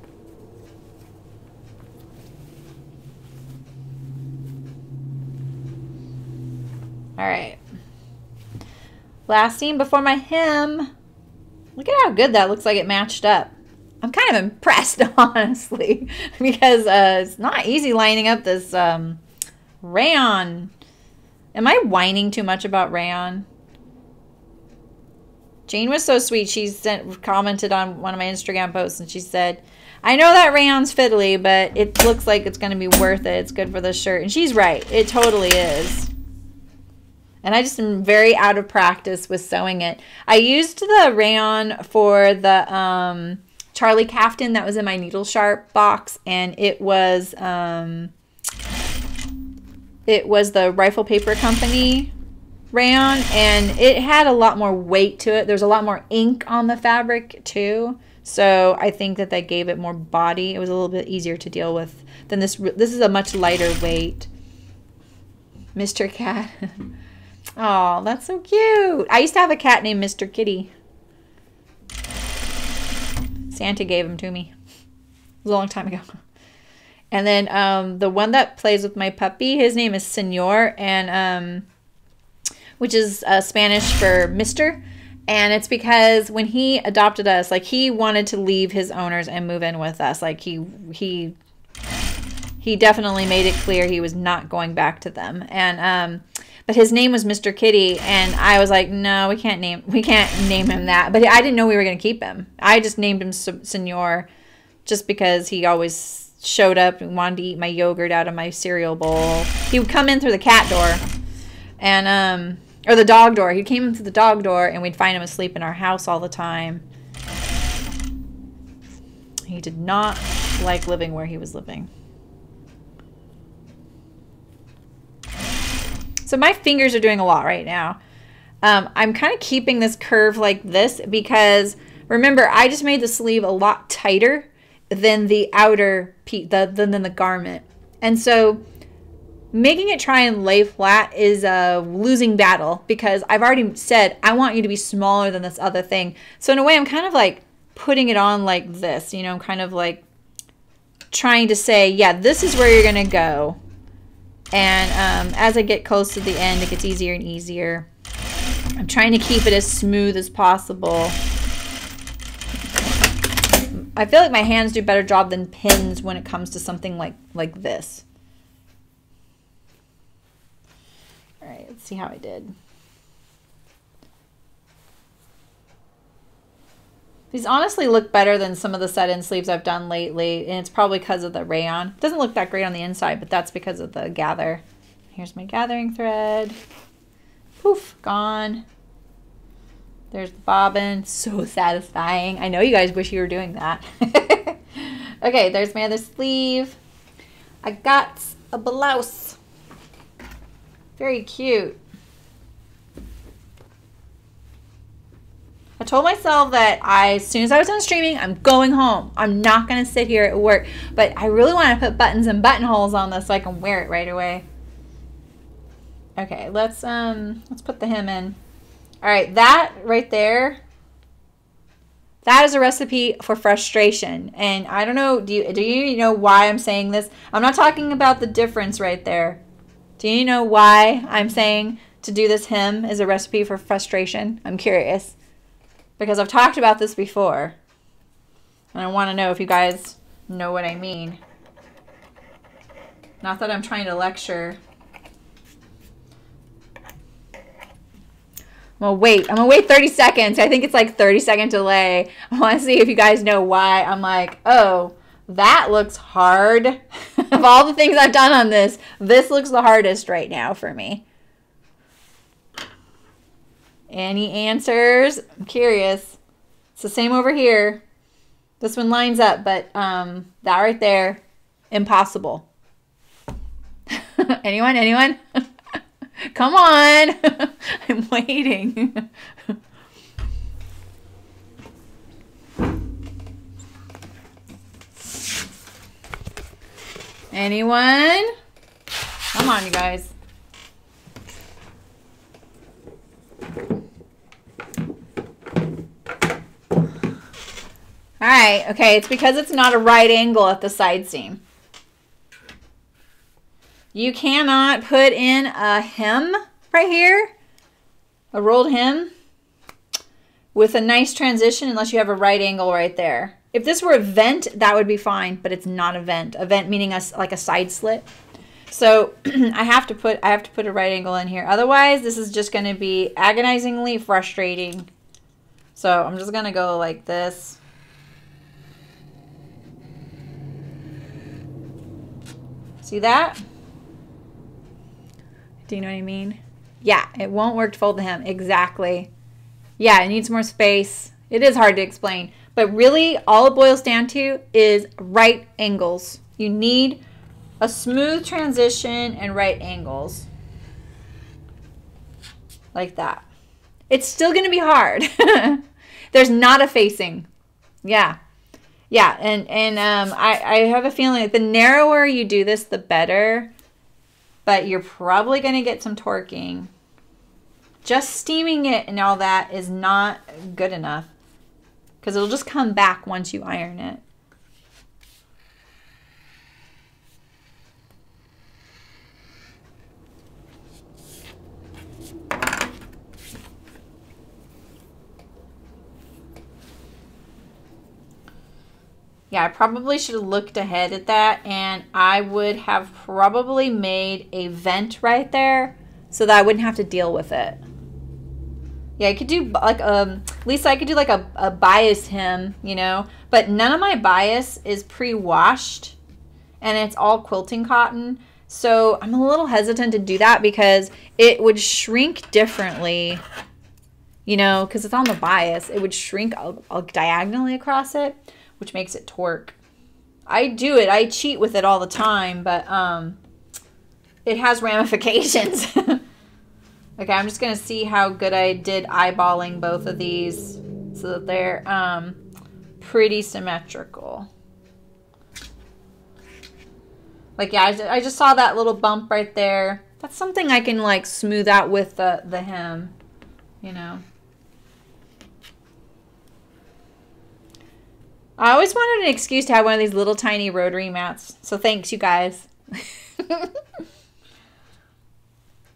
Speaker 1: All right. Last scene before my hem. Look at how good that looks like it matched up. I'm kind of impressed, honestly, because uh, it's not easy lining up this um, rayon Am I whining too much about rayon? Jane was so sweet. She sent commented on one of my Instagram posts and she said, I know that rayon's fiddly, but it looks like it's going to be worth it. It's good for the shirt. And she's right. It totally is. And I just am very out of practice with sewing it. I used the rayon for the um, Charlie Caftan that was in my Needle Sharp box. And it was um, it was the Rifle Paper Company rayon, and it had a lot more weight to it. There's a lot more ink on the fabric too. So I think that that gave it more body. It was a little bit easier to deal with than this. This is a much lighter weight. Mr. Cat. oh, that's so cute. I used to have a cat named Mr. Kitty. Santa gave him to me. A long time ago. And then um, the one that plays with my puppy, his name is Senor, and um, which is uh, Spanish for Mister. And it's because when he adopted us, like he wanted to leave his owners and move in with us. Like he he he definitely made it clear he was not going back to them. And um, but his name was Mr. Kitty, and I was like, no, we can't name we can't name him that. But I didn't know we were gonna keep him. I just named him Senor, just because he always showed up and wanted to eat my yogurt out of my cereal bowl. He would come in through the cat door and um or the dog door. He came in through the dog door and we'd find him asleep in our house all the time. He did not like living where he was living. So my fingers are doing a lot right now. Um, I'm kind of keeping this curve like this because remember I just made the sleeve a lot tighter than the outer piece, the, than the garment. And so making it try and lay flat is a losing battle because I've already said I want you to be smaller than this other thing. So in a way, I'm kind of like putting it on like this, you know, I'm kind of like trying to say, yeah, this is where you're going to go. And um, as I get close to the end, it gets easier and easier. I'm trying to keep it as smooth as possible. I feel like my hands do a better job than pins when it comes to something like, like this. All right, let's see how I did. These honestly look better than some of the set-in sleeves I've done lately, and it's probably because of the rayon. It doesn't look that great on the inside, but that's because of the gather. Here's my gathering thread. Poof, gone. There's the bobbin. So satisfying. I know you guys wish you were doing that. okay, there's my other sleeve. I got a blouse. Very cute. Told myself that I, as soon as I was done streaming, I'm going home. I'm not going to sit here at work. But I really want to put buttons and buttonholes on this so I can wear it right away. Okay, let's um let's put the hem in. All right, that right there, that is a recipe for frustration. And I don't know, do you, do you know why I'm saying this? I'm not talking about the difference right there. Do you know why I'm saying to do this hem is a recipe for frustration? I'm curious. Because I've talked about this before. And I want to know if you guys know what I mean. Not that I'm trying to lecture I'm gonna wait. I'm gonna wait 30 seconds. I think it's like 30 second delay. I want to see if you guys know why. I'm like, oh, that looks hard. of all the things I've done on this, this looks the hardest right now for me. Any answers? I'm curious. It's the same over here. This one lines up, but um, that right there, impossible. anyone? Anyone? Come on. I'm waiting. Anyone? Come on, you guys. All right, okay, it's because it's not a right angle at the side seam. You cannot put in a hem right here, a rolled hem, with a nice transition unless you have a right angle right there. If this were a vent, that would be fine, but it's not a vent. A vent meaning a, like a side slit. So I have to put I have to put a right angle in here. Otherwise, this is just going to be agonizingly frustrating. So I'm just going to go like this. See that? Do you know what I mean? Yeah, it won't work to fold the hem. Exactly. Yeah, it needs more space. It is hard to explain. But really, all it boils down to is right angles. You need a smooth transition and right angles. Like that. It's still going to be hard. There's not a facing. Yeah. Yeah, and and um, I I have a feeling that the narrower you do this, the better. But you're probably going to get some torquing. Just steaming it and all that is not good enough because it'll just come back once you iron it. Yeah, I probably should have looked ahead at that and I would have probably made a vent right there so that I wouldn't have to deal with it. Yeah, I could do like um Lisa, I could do like a, a bias hem, you know, but none of my bias is pre-washed and it's all quilting cotton. So I'm a little hesitant to do that because it would shrink differently, you know, because it's on the bias. It would shrink diagonally across it which makes it torque. I do it. I cheat with it all the time, but um, it has ramifications. okay, I'm just going to see how good I did eyeballing both of these so that they're um, pretty symmetrical. Like, yeah, I, I just saw that little bump right there. That's something I can, like, smooth out with the, the hem, you know. I always wanted an excuse to have one of these little tiny rotary mats. So thanks, you guys.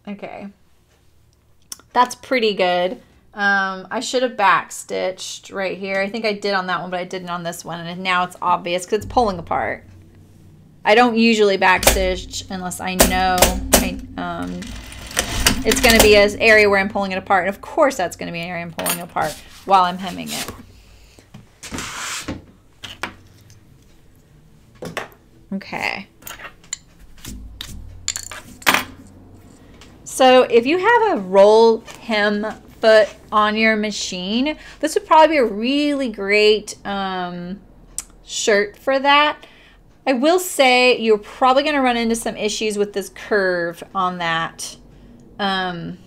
Speaker 1: okay. That's pretty good. Um, I should have backstitched right here. I think I did on that one, but I didn't on this one. And now it's obvious because it's pulling apart. I don't usually backstitch unless I know I, um, it's going to be an area where I'm pulling it apart. And of course that's going to be an area I'm pulling apart while I'm hemming it. Okay. So if you have a roll hem foot on your machine, this would probably be a really great um, shirt for that. I will say you're probably going to run into some issues with this curve on that. Um,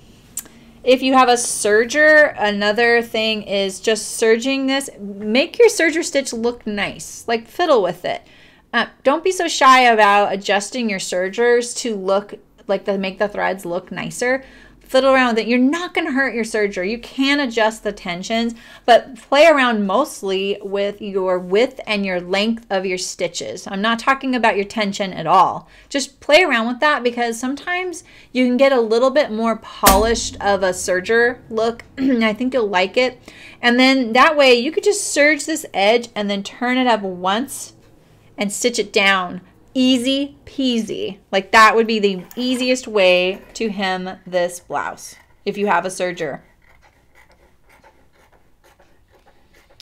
Speaker 1: if you have a serger, another thing is just serging this. Make your serger stitch look nice, like fiddle with it. Uh, don't be so shy about adjusting your sergers to look like to make the threads look nicer. Fiddle around with it. You're not going to hurt your serger. You can adjust the tensions, but play around mostly with your width and your length of your stitches. I'm not talking about your tension at all. Just play around with that because sometimes you can get a little bit more polished of a serger look. I think you'll like it. And then that way you could just serge this edge and then turn it up once and stitch it down. Easy peasy. Like that would be the easiest way to hem this blouse if you have a serger.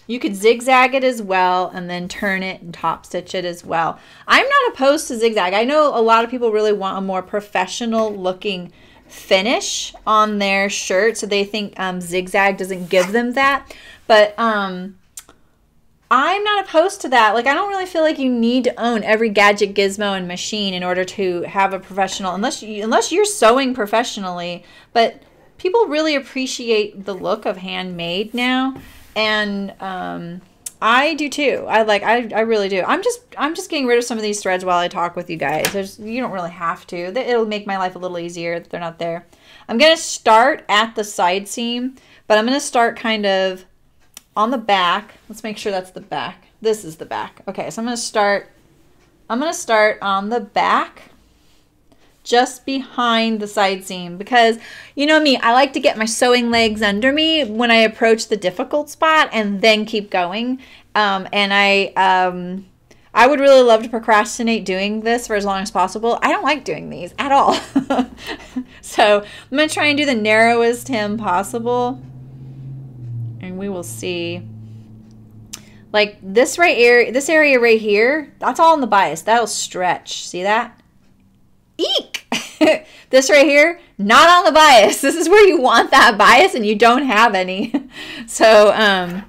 Speaker 1: You could zigzag it as well and then turn it and top stitch it as well. I'm not opposed to zigzag. I know a lot of people really want a more professional looking finish on their shirt, so they think um, zigzag doesn't give them that. But um, I'm not opposed to that. Like, I don't really feel like you need to own every gadget, gizmo, and machine in order to have a professional, unless you, unless you're sewing professionally. But people really appreciate the look of handmade now, and um, I do too. I like, I, I really do. I'm just, I'm just getting rid of some of these threads while I talk with you guys. There's, you don't really have to. It'll make my life a little easier they're not there. I'm gonna start at the side seam, but I'm gonna start kind of on the back, let's make sure that's the back. This is the back. Okay, so I'm to start, I'm going to start on the back just behind the side seam because you know me, I like to get my sewing legs under me when I approach the difficult spot and then keep going. Um, and I, um, I would really love to procrastinate doing this for as long as possible. I don't like doing these at all. so I'm to try and do the narrowest hem possible and we will see. Like this right area this area right here that's all in the bias. That'll stretch. See that? Eek! This right here not on the bias. This is where you want that bias and you don't have any. So um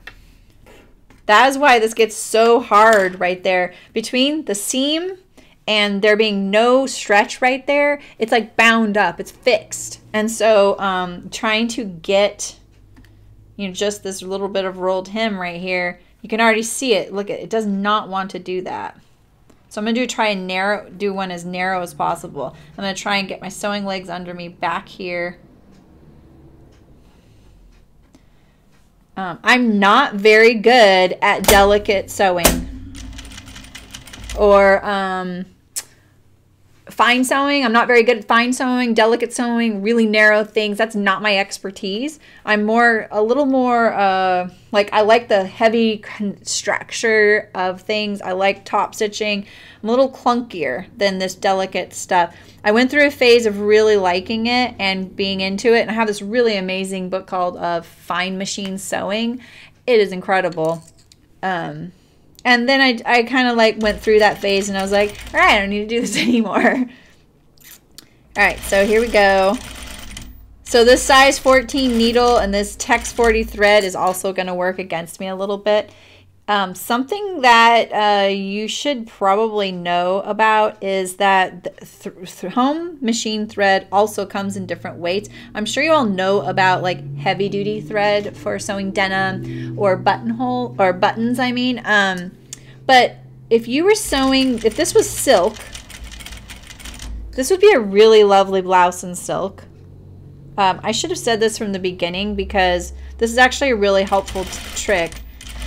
Speaker 1: that is why this gets so hard right there. Between the seam and there being no stretch right there it's like bound up. It's fixed. And so um trying to get you know, just this little bit of rolled hem right here, you can already see it. Look, at it does not want to do that. So I'm to do try and narrow, do one as narrow as possible. I'm to try and get my sewing legs under me back here. Um, I'm not very good at delicate sewing or um, fine sewing. I'm not very good at fine sewing, delicate sewing, really narrow things. That's not my expertise. I'm more, a little more, uh, like I like the heavy structure of things. I like top stitching. I'm a little clunkier than this delicate stuff. I went through a phase of really liking it and being into it. And I have this really amazing book called uh, Fine Machine Sewing. It is incredible. Um, and then I, I kind of like went through that phase and I was like, all right, I don't need to do this anymore. all right, so here we go. So this size 14 needle and this Tex 40 thread is also going to work against me a little bit. Um, something that uh, you should probably know about is that th th home machine thread also comes in different weights. I'm sure you all know about like heavy duty thread for sewing denim or buttonhole or buttons, I mean. Um, but if you were sewing, if this was silk, this would be a really lovely blouse in silk. Um, I should have said this from the beginning because this is actually a really helpful trick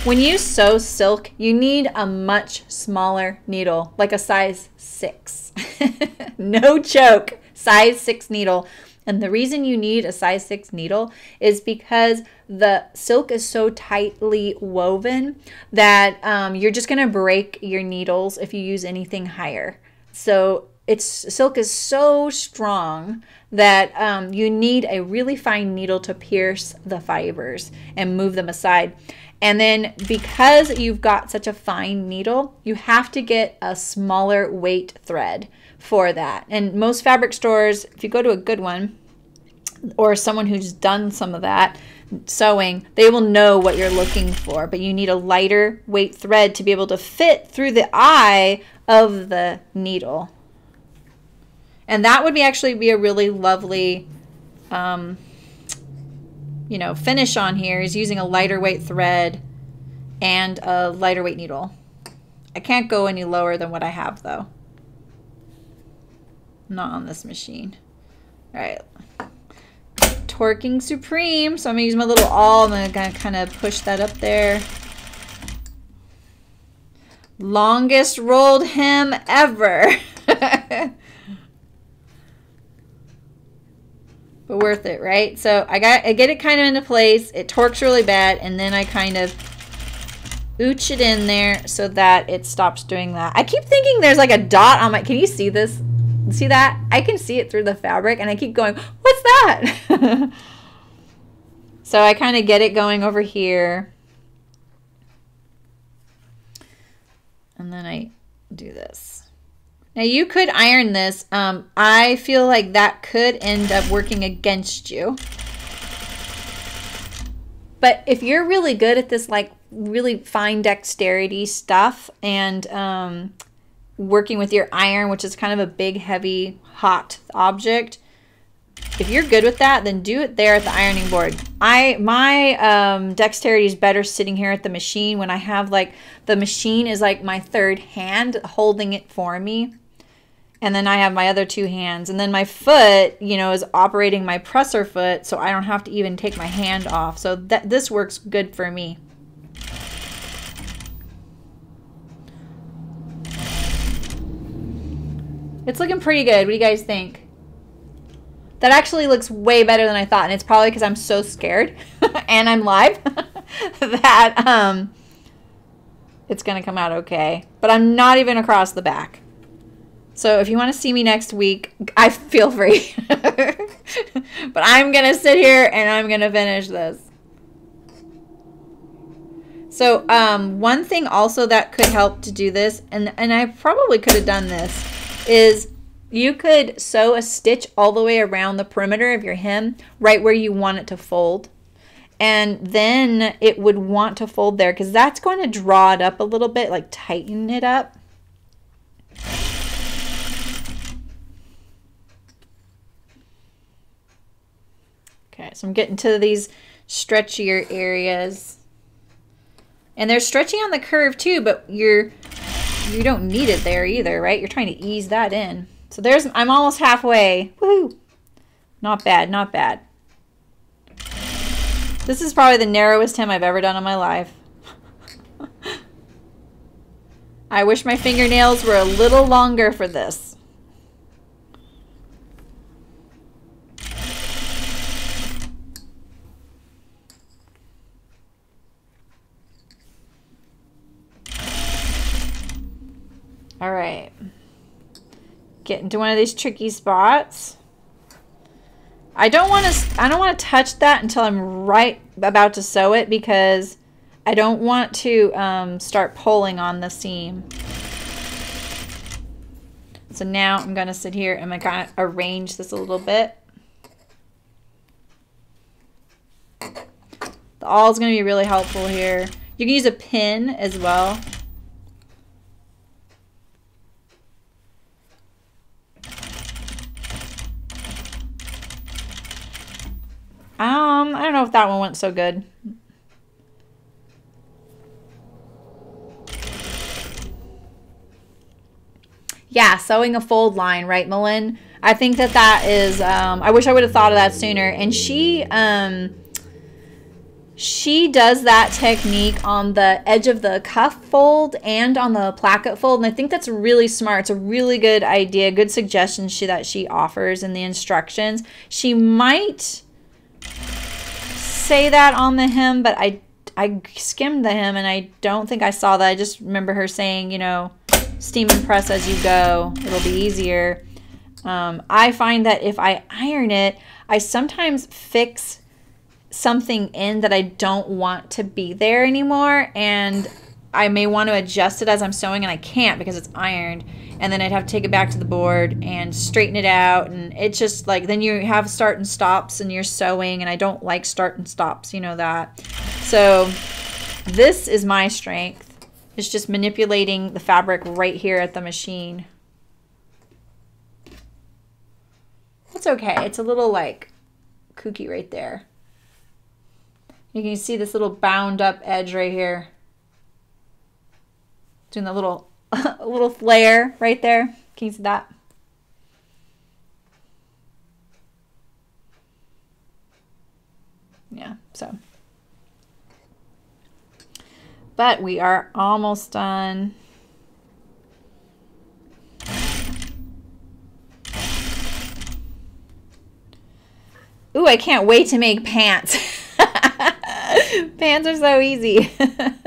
Speaker 1: when you sew silk, you need a much smaller needle, like a size 6. no joke, size 6 needle. And the reason you need a size 6 needle is because the silk is so tightly woven that um, you're just going to break your needles if you use anything higher. So it's silk is so strong that um, you need a really fine needle to pierce the fibers and move them aside. And then because you've got such a fine needle, you have to get a smaller weight thread for that. And most fabric stores, if you go to a good one or someone who's done some of that sewing, they will know what you're looking for. But you need a lighter weight thread to be able to fit through the eye of the needle. And that would be actually be a really lovely um, you know, finish on here is using a lighter weight thread and a lighter weight needle. I can't go any lower than what I have though. Not on this machine. All right. Torquing Supreme. So I'm gonna use my little awl. I'm gonna kind of push that up there. Longest rolled hem ever. but worth it, right? So I got I get it kind of into place. It torques really bad, and then I kind of ooch it in there so that it stops doing that. I keep thinking there's like a dot on my. Can you see this? See that? I can see it through the fabric, and I keep going. What's that? so I kind of get it going over here, and then I do this. Now you could iron this. Um, I feel like that could end up working against you. But if you're really good at this, like really fine dexterity stuff and um, working with your iron, which is kind of a big, heavy, hot object, if you're good with that, then do it there at the ironing board. I my um, dexterity is better sitting here at the machine when I have like the machine is like my third hand holding it for me. And then I have my other two hands. And then my foot, you know, is operating my presser foot so I don't have to even take my hand off. So that this works good for me. It's looking pretty good. What do you guys think? That actually looks way better than I thought, and it's probably because I'm so scared and I'm live that um, it's going to come out okay. But I'm not even across the back. So if you want to see me next week, I feel free. but I'm going to sit here and I'm going to finish this. So um, one thing also that could help to do this, and, and I probably could have done this, is you could sew a stitch all the way around the perimeter of your hem right where you want it to fold. And then it would want to fold there because that's going to draw it up a little bit, like tighten it up. Okay, so I'm getting to these stretchier areas. And they're stretchy on the curve too, but you're you don't need it there either, right? You're trying to ease that in. So there's, I'm almost halfway. Woohoo! Not bad, not bad. This is probably the narrowest hem I've ever done in my life. I wish my fingernails were a little longer for this. All right get into one of these tricky spots. I don't want to I don't want to touch that until I'm right about to sew it because I don't want to um, start pulling on the seam. So now I'm going to sit here and I'm going to arrange this a little bit. The awl is going to be really helpful here. You can use a pin as well. Um, I don't know if that one went so good. Yeah, sewing a fold line, right, Malin? I think that that is, um, I wish I would have thought of that sooner. And she, um, she does that technique on the edge of the cuff fold and on the placket fold. And I think that's really smart. It's a really good idea, good suggestion she, that she offers in the instructions. She might say that on the hem, but I I skimmed the hem and I don't think I saw that. I just remember her saying, you know, steam and press as you go. It'll be easier. Um, I find that if I iron it, I sometimes fix something in that I don't want to be there anymore. And I may want to adjust it as I'm sewing and I can't because it's ironed. And then I'd have to take it back to the board and straighten it out. And it's just like then you have start and stops and you're sewing. And I don't like start and stops you know that. So this is my strength. It's just manipulating the fabric right here at the machine. It's okay. It's a little like kooky right there. You can see this little bound up edge right here doing the little a little flare right there. Can you see that? Yeah, so. But we are almost done. Ooh, I can't wait to make pants. pants are so easy.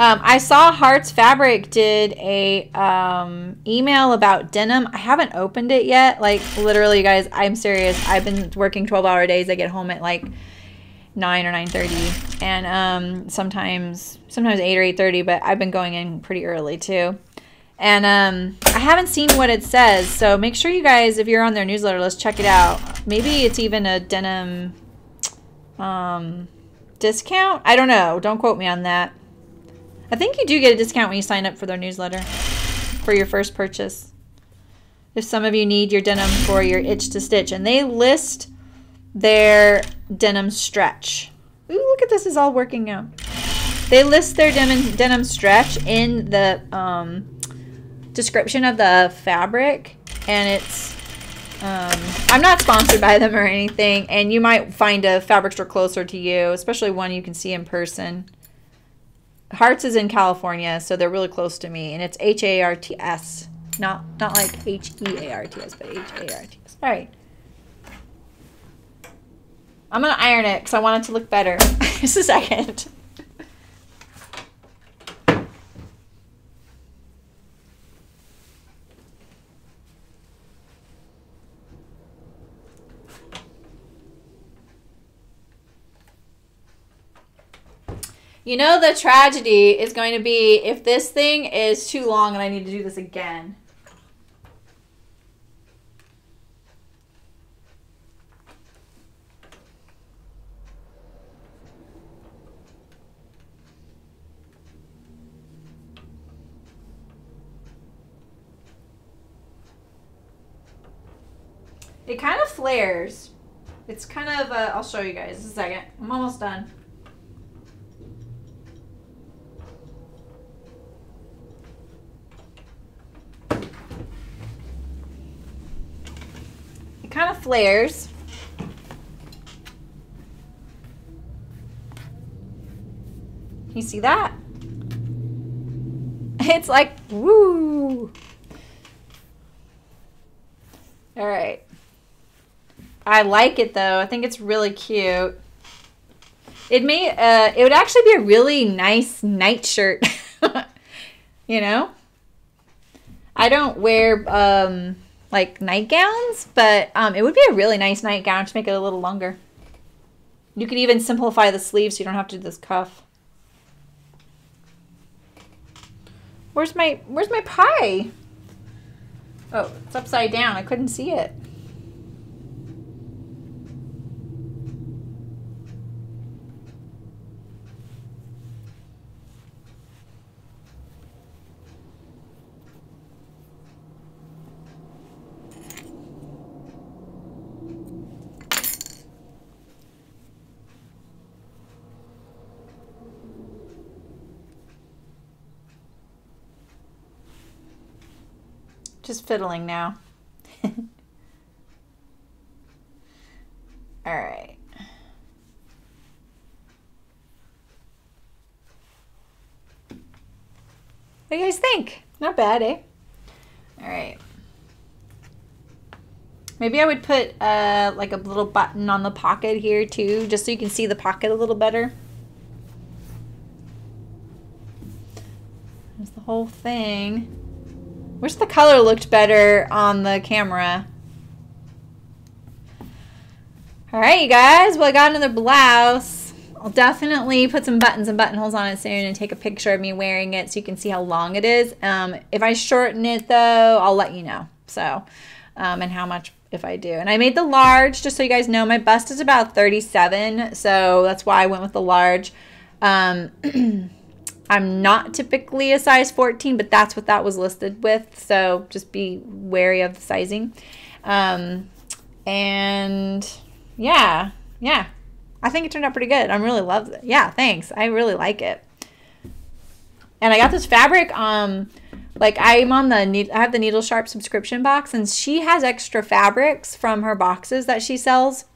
Speaker 1: Um, I saw Harts Fabric did a um, email about denim. I haven't opened it yet. Like literally, you guys, I'm serious. I've been working 12 hour days. I get home at like 9 or 9.30 and um, sometimes sometimes 8 or 8.30 but i've been going in pretty early too and um, i haven't seen what it says so make sure you guys if you're on their newsletter list check it out maybe it's even a denim um, discount i don't know don't quote me on that I think you do get a discount when you sign up for their newsletter for your first purchase. If some of you need your denim for your itch to stitch. And they list their denim stretch. Ooh, look at this is all working out. They list their denim, denim stretch in the um, description of the fabric. And it's, um, I'm not sponsored by them or anything. And you might find a fabric store closer to you, especially one you can see in person. Harts is in California, so they're really close to me, and it's H A R T S, not not like H E A R T S, but H A R T S. All right. I'm gonna iron it because I want it to look better. Just a second. You know the tragedy is going to be if this thing is too long and I need to do this again. It kind of flares. It's kind of, uh, I'll show you guys in a second. I'm almost done. Kind of flares. You see that? It's like, woo. All right. I like it though. I think it's really cute. It may, uh, it would actually be a really nice night shirt. you know? I don't wear, um, like nightgowns, but um, it would be a really nice nightgown to make it a little longer. You could even simplify the sleeves so you don't have to do this cuff. Where's my where's my pie? Oh, it's upside down. I couldn't see it. Just fiddling now. All right. What do you guys think? Not bad, eh? All right. Maybe I would put uh, like a little button on the pocket here too, just so you can see the pocket a little better. There's the whole thing. Wish the color looked better on the camera. All right, you guys. Well, I got another blouse. I'll definitely put some buttons and buttonholes on it soon and take a picture of me wearing it so you can see how long it is. Um, if I shorten it, though, I'll let you know. So, um, and how much if I do. And I made the large, just so you guys know, my bust is about 37, so that's why I went with the large. Um, I'm not typically a size 14, but that's what that was listed with. So just be wary of the sizing. Um, and yeah, yeah, I think it turned out pretty good. I'm really love it. Yeah, thanks. I really like it. And I got this fabric. Um, like I'm on the I have the Needle Sharp subscription box, and she has extra fabrics from her boxes that she sells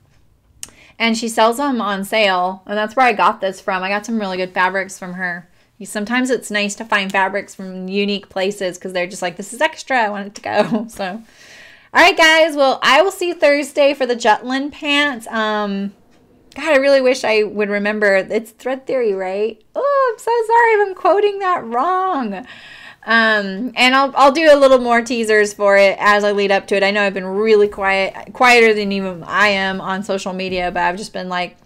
Speaker 1: and she sells them on sale and that's where i got this from i got some really good fabrics from her Sometimes it's nice to find fabrics from unique places because they're just like, this is extra. I want it to go. So, all right, guys. Well, I will see you Thursday for the Jutland pants. Um, God, I really wish I would remember. It's thread theory, right? Oh, I'm so sorry if I'm quoting that wrong. Um, and I'll, I'll do a little more teasers for it as I lead up to it. I know I've been really quiet, quieter than even I am on social media, but I've just been like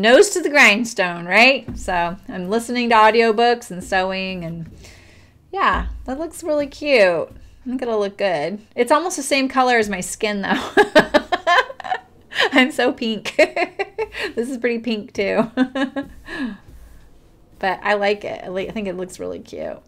Speaker 1: nose to the grindstone, right? So I'm listening to audiobooks and sewing and yeah, that looks really cute. I think it'll look good. It's almost the same color as my skin though. I'm so pink. this is pretty pink too. but I like it. I think it looks really cute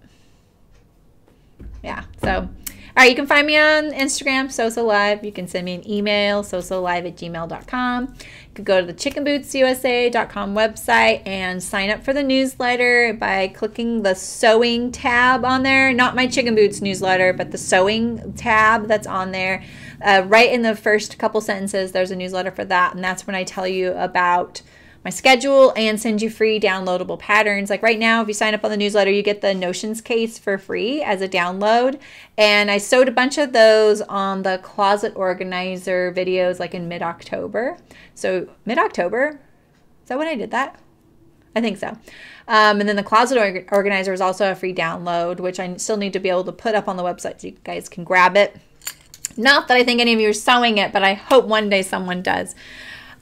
Speaker 1: yeah. So, all right, you can find me on Instagram, Sew Sew Live. You can send me an email, sewsewlive at gmail.com. You can go to the chickenbootsusa.com website and sign up for the newsletter by clicking the sewing tab on there. Not my Chicken Boots newsletter, but the sewing tab that's on there. Uh, right in the first couple sentences, there's a newsletter for that. And that's when I tell you about my schedule and send you free downloadable patterns. Like right now, if you sign up on the newsletter, you get the Notions case for free as a download. And I sewed a bunch of those on the closet organizer videos like in mid October. So, mid October? Is that when I did that? I think so. Um, and then the closet org- organizer is also a free download, which I still need to be able to put up on the website so you guys can grab it. Not that I think any of you are sewing it, but I hope one day someone does.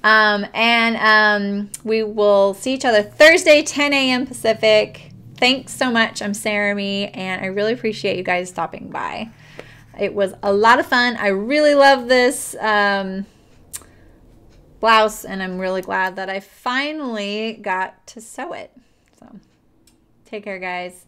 Speaker 1: Um, and um, we will see each other Thursday, 10 a.m. Pacific. Thanks so much. I'm Saremy, and I really appreciate you guys stopping by. It was a lot of fun. I really love this um, blouse, and I'm really glad that I finally got to sew it. So, take care, guys.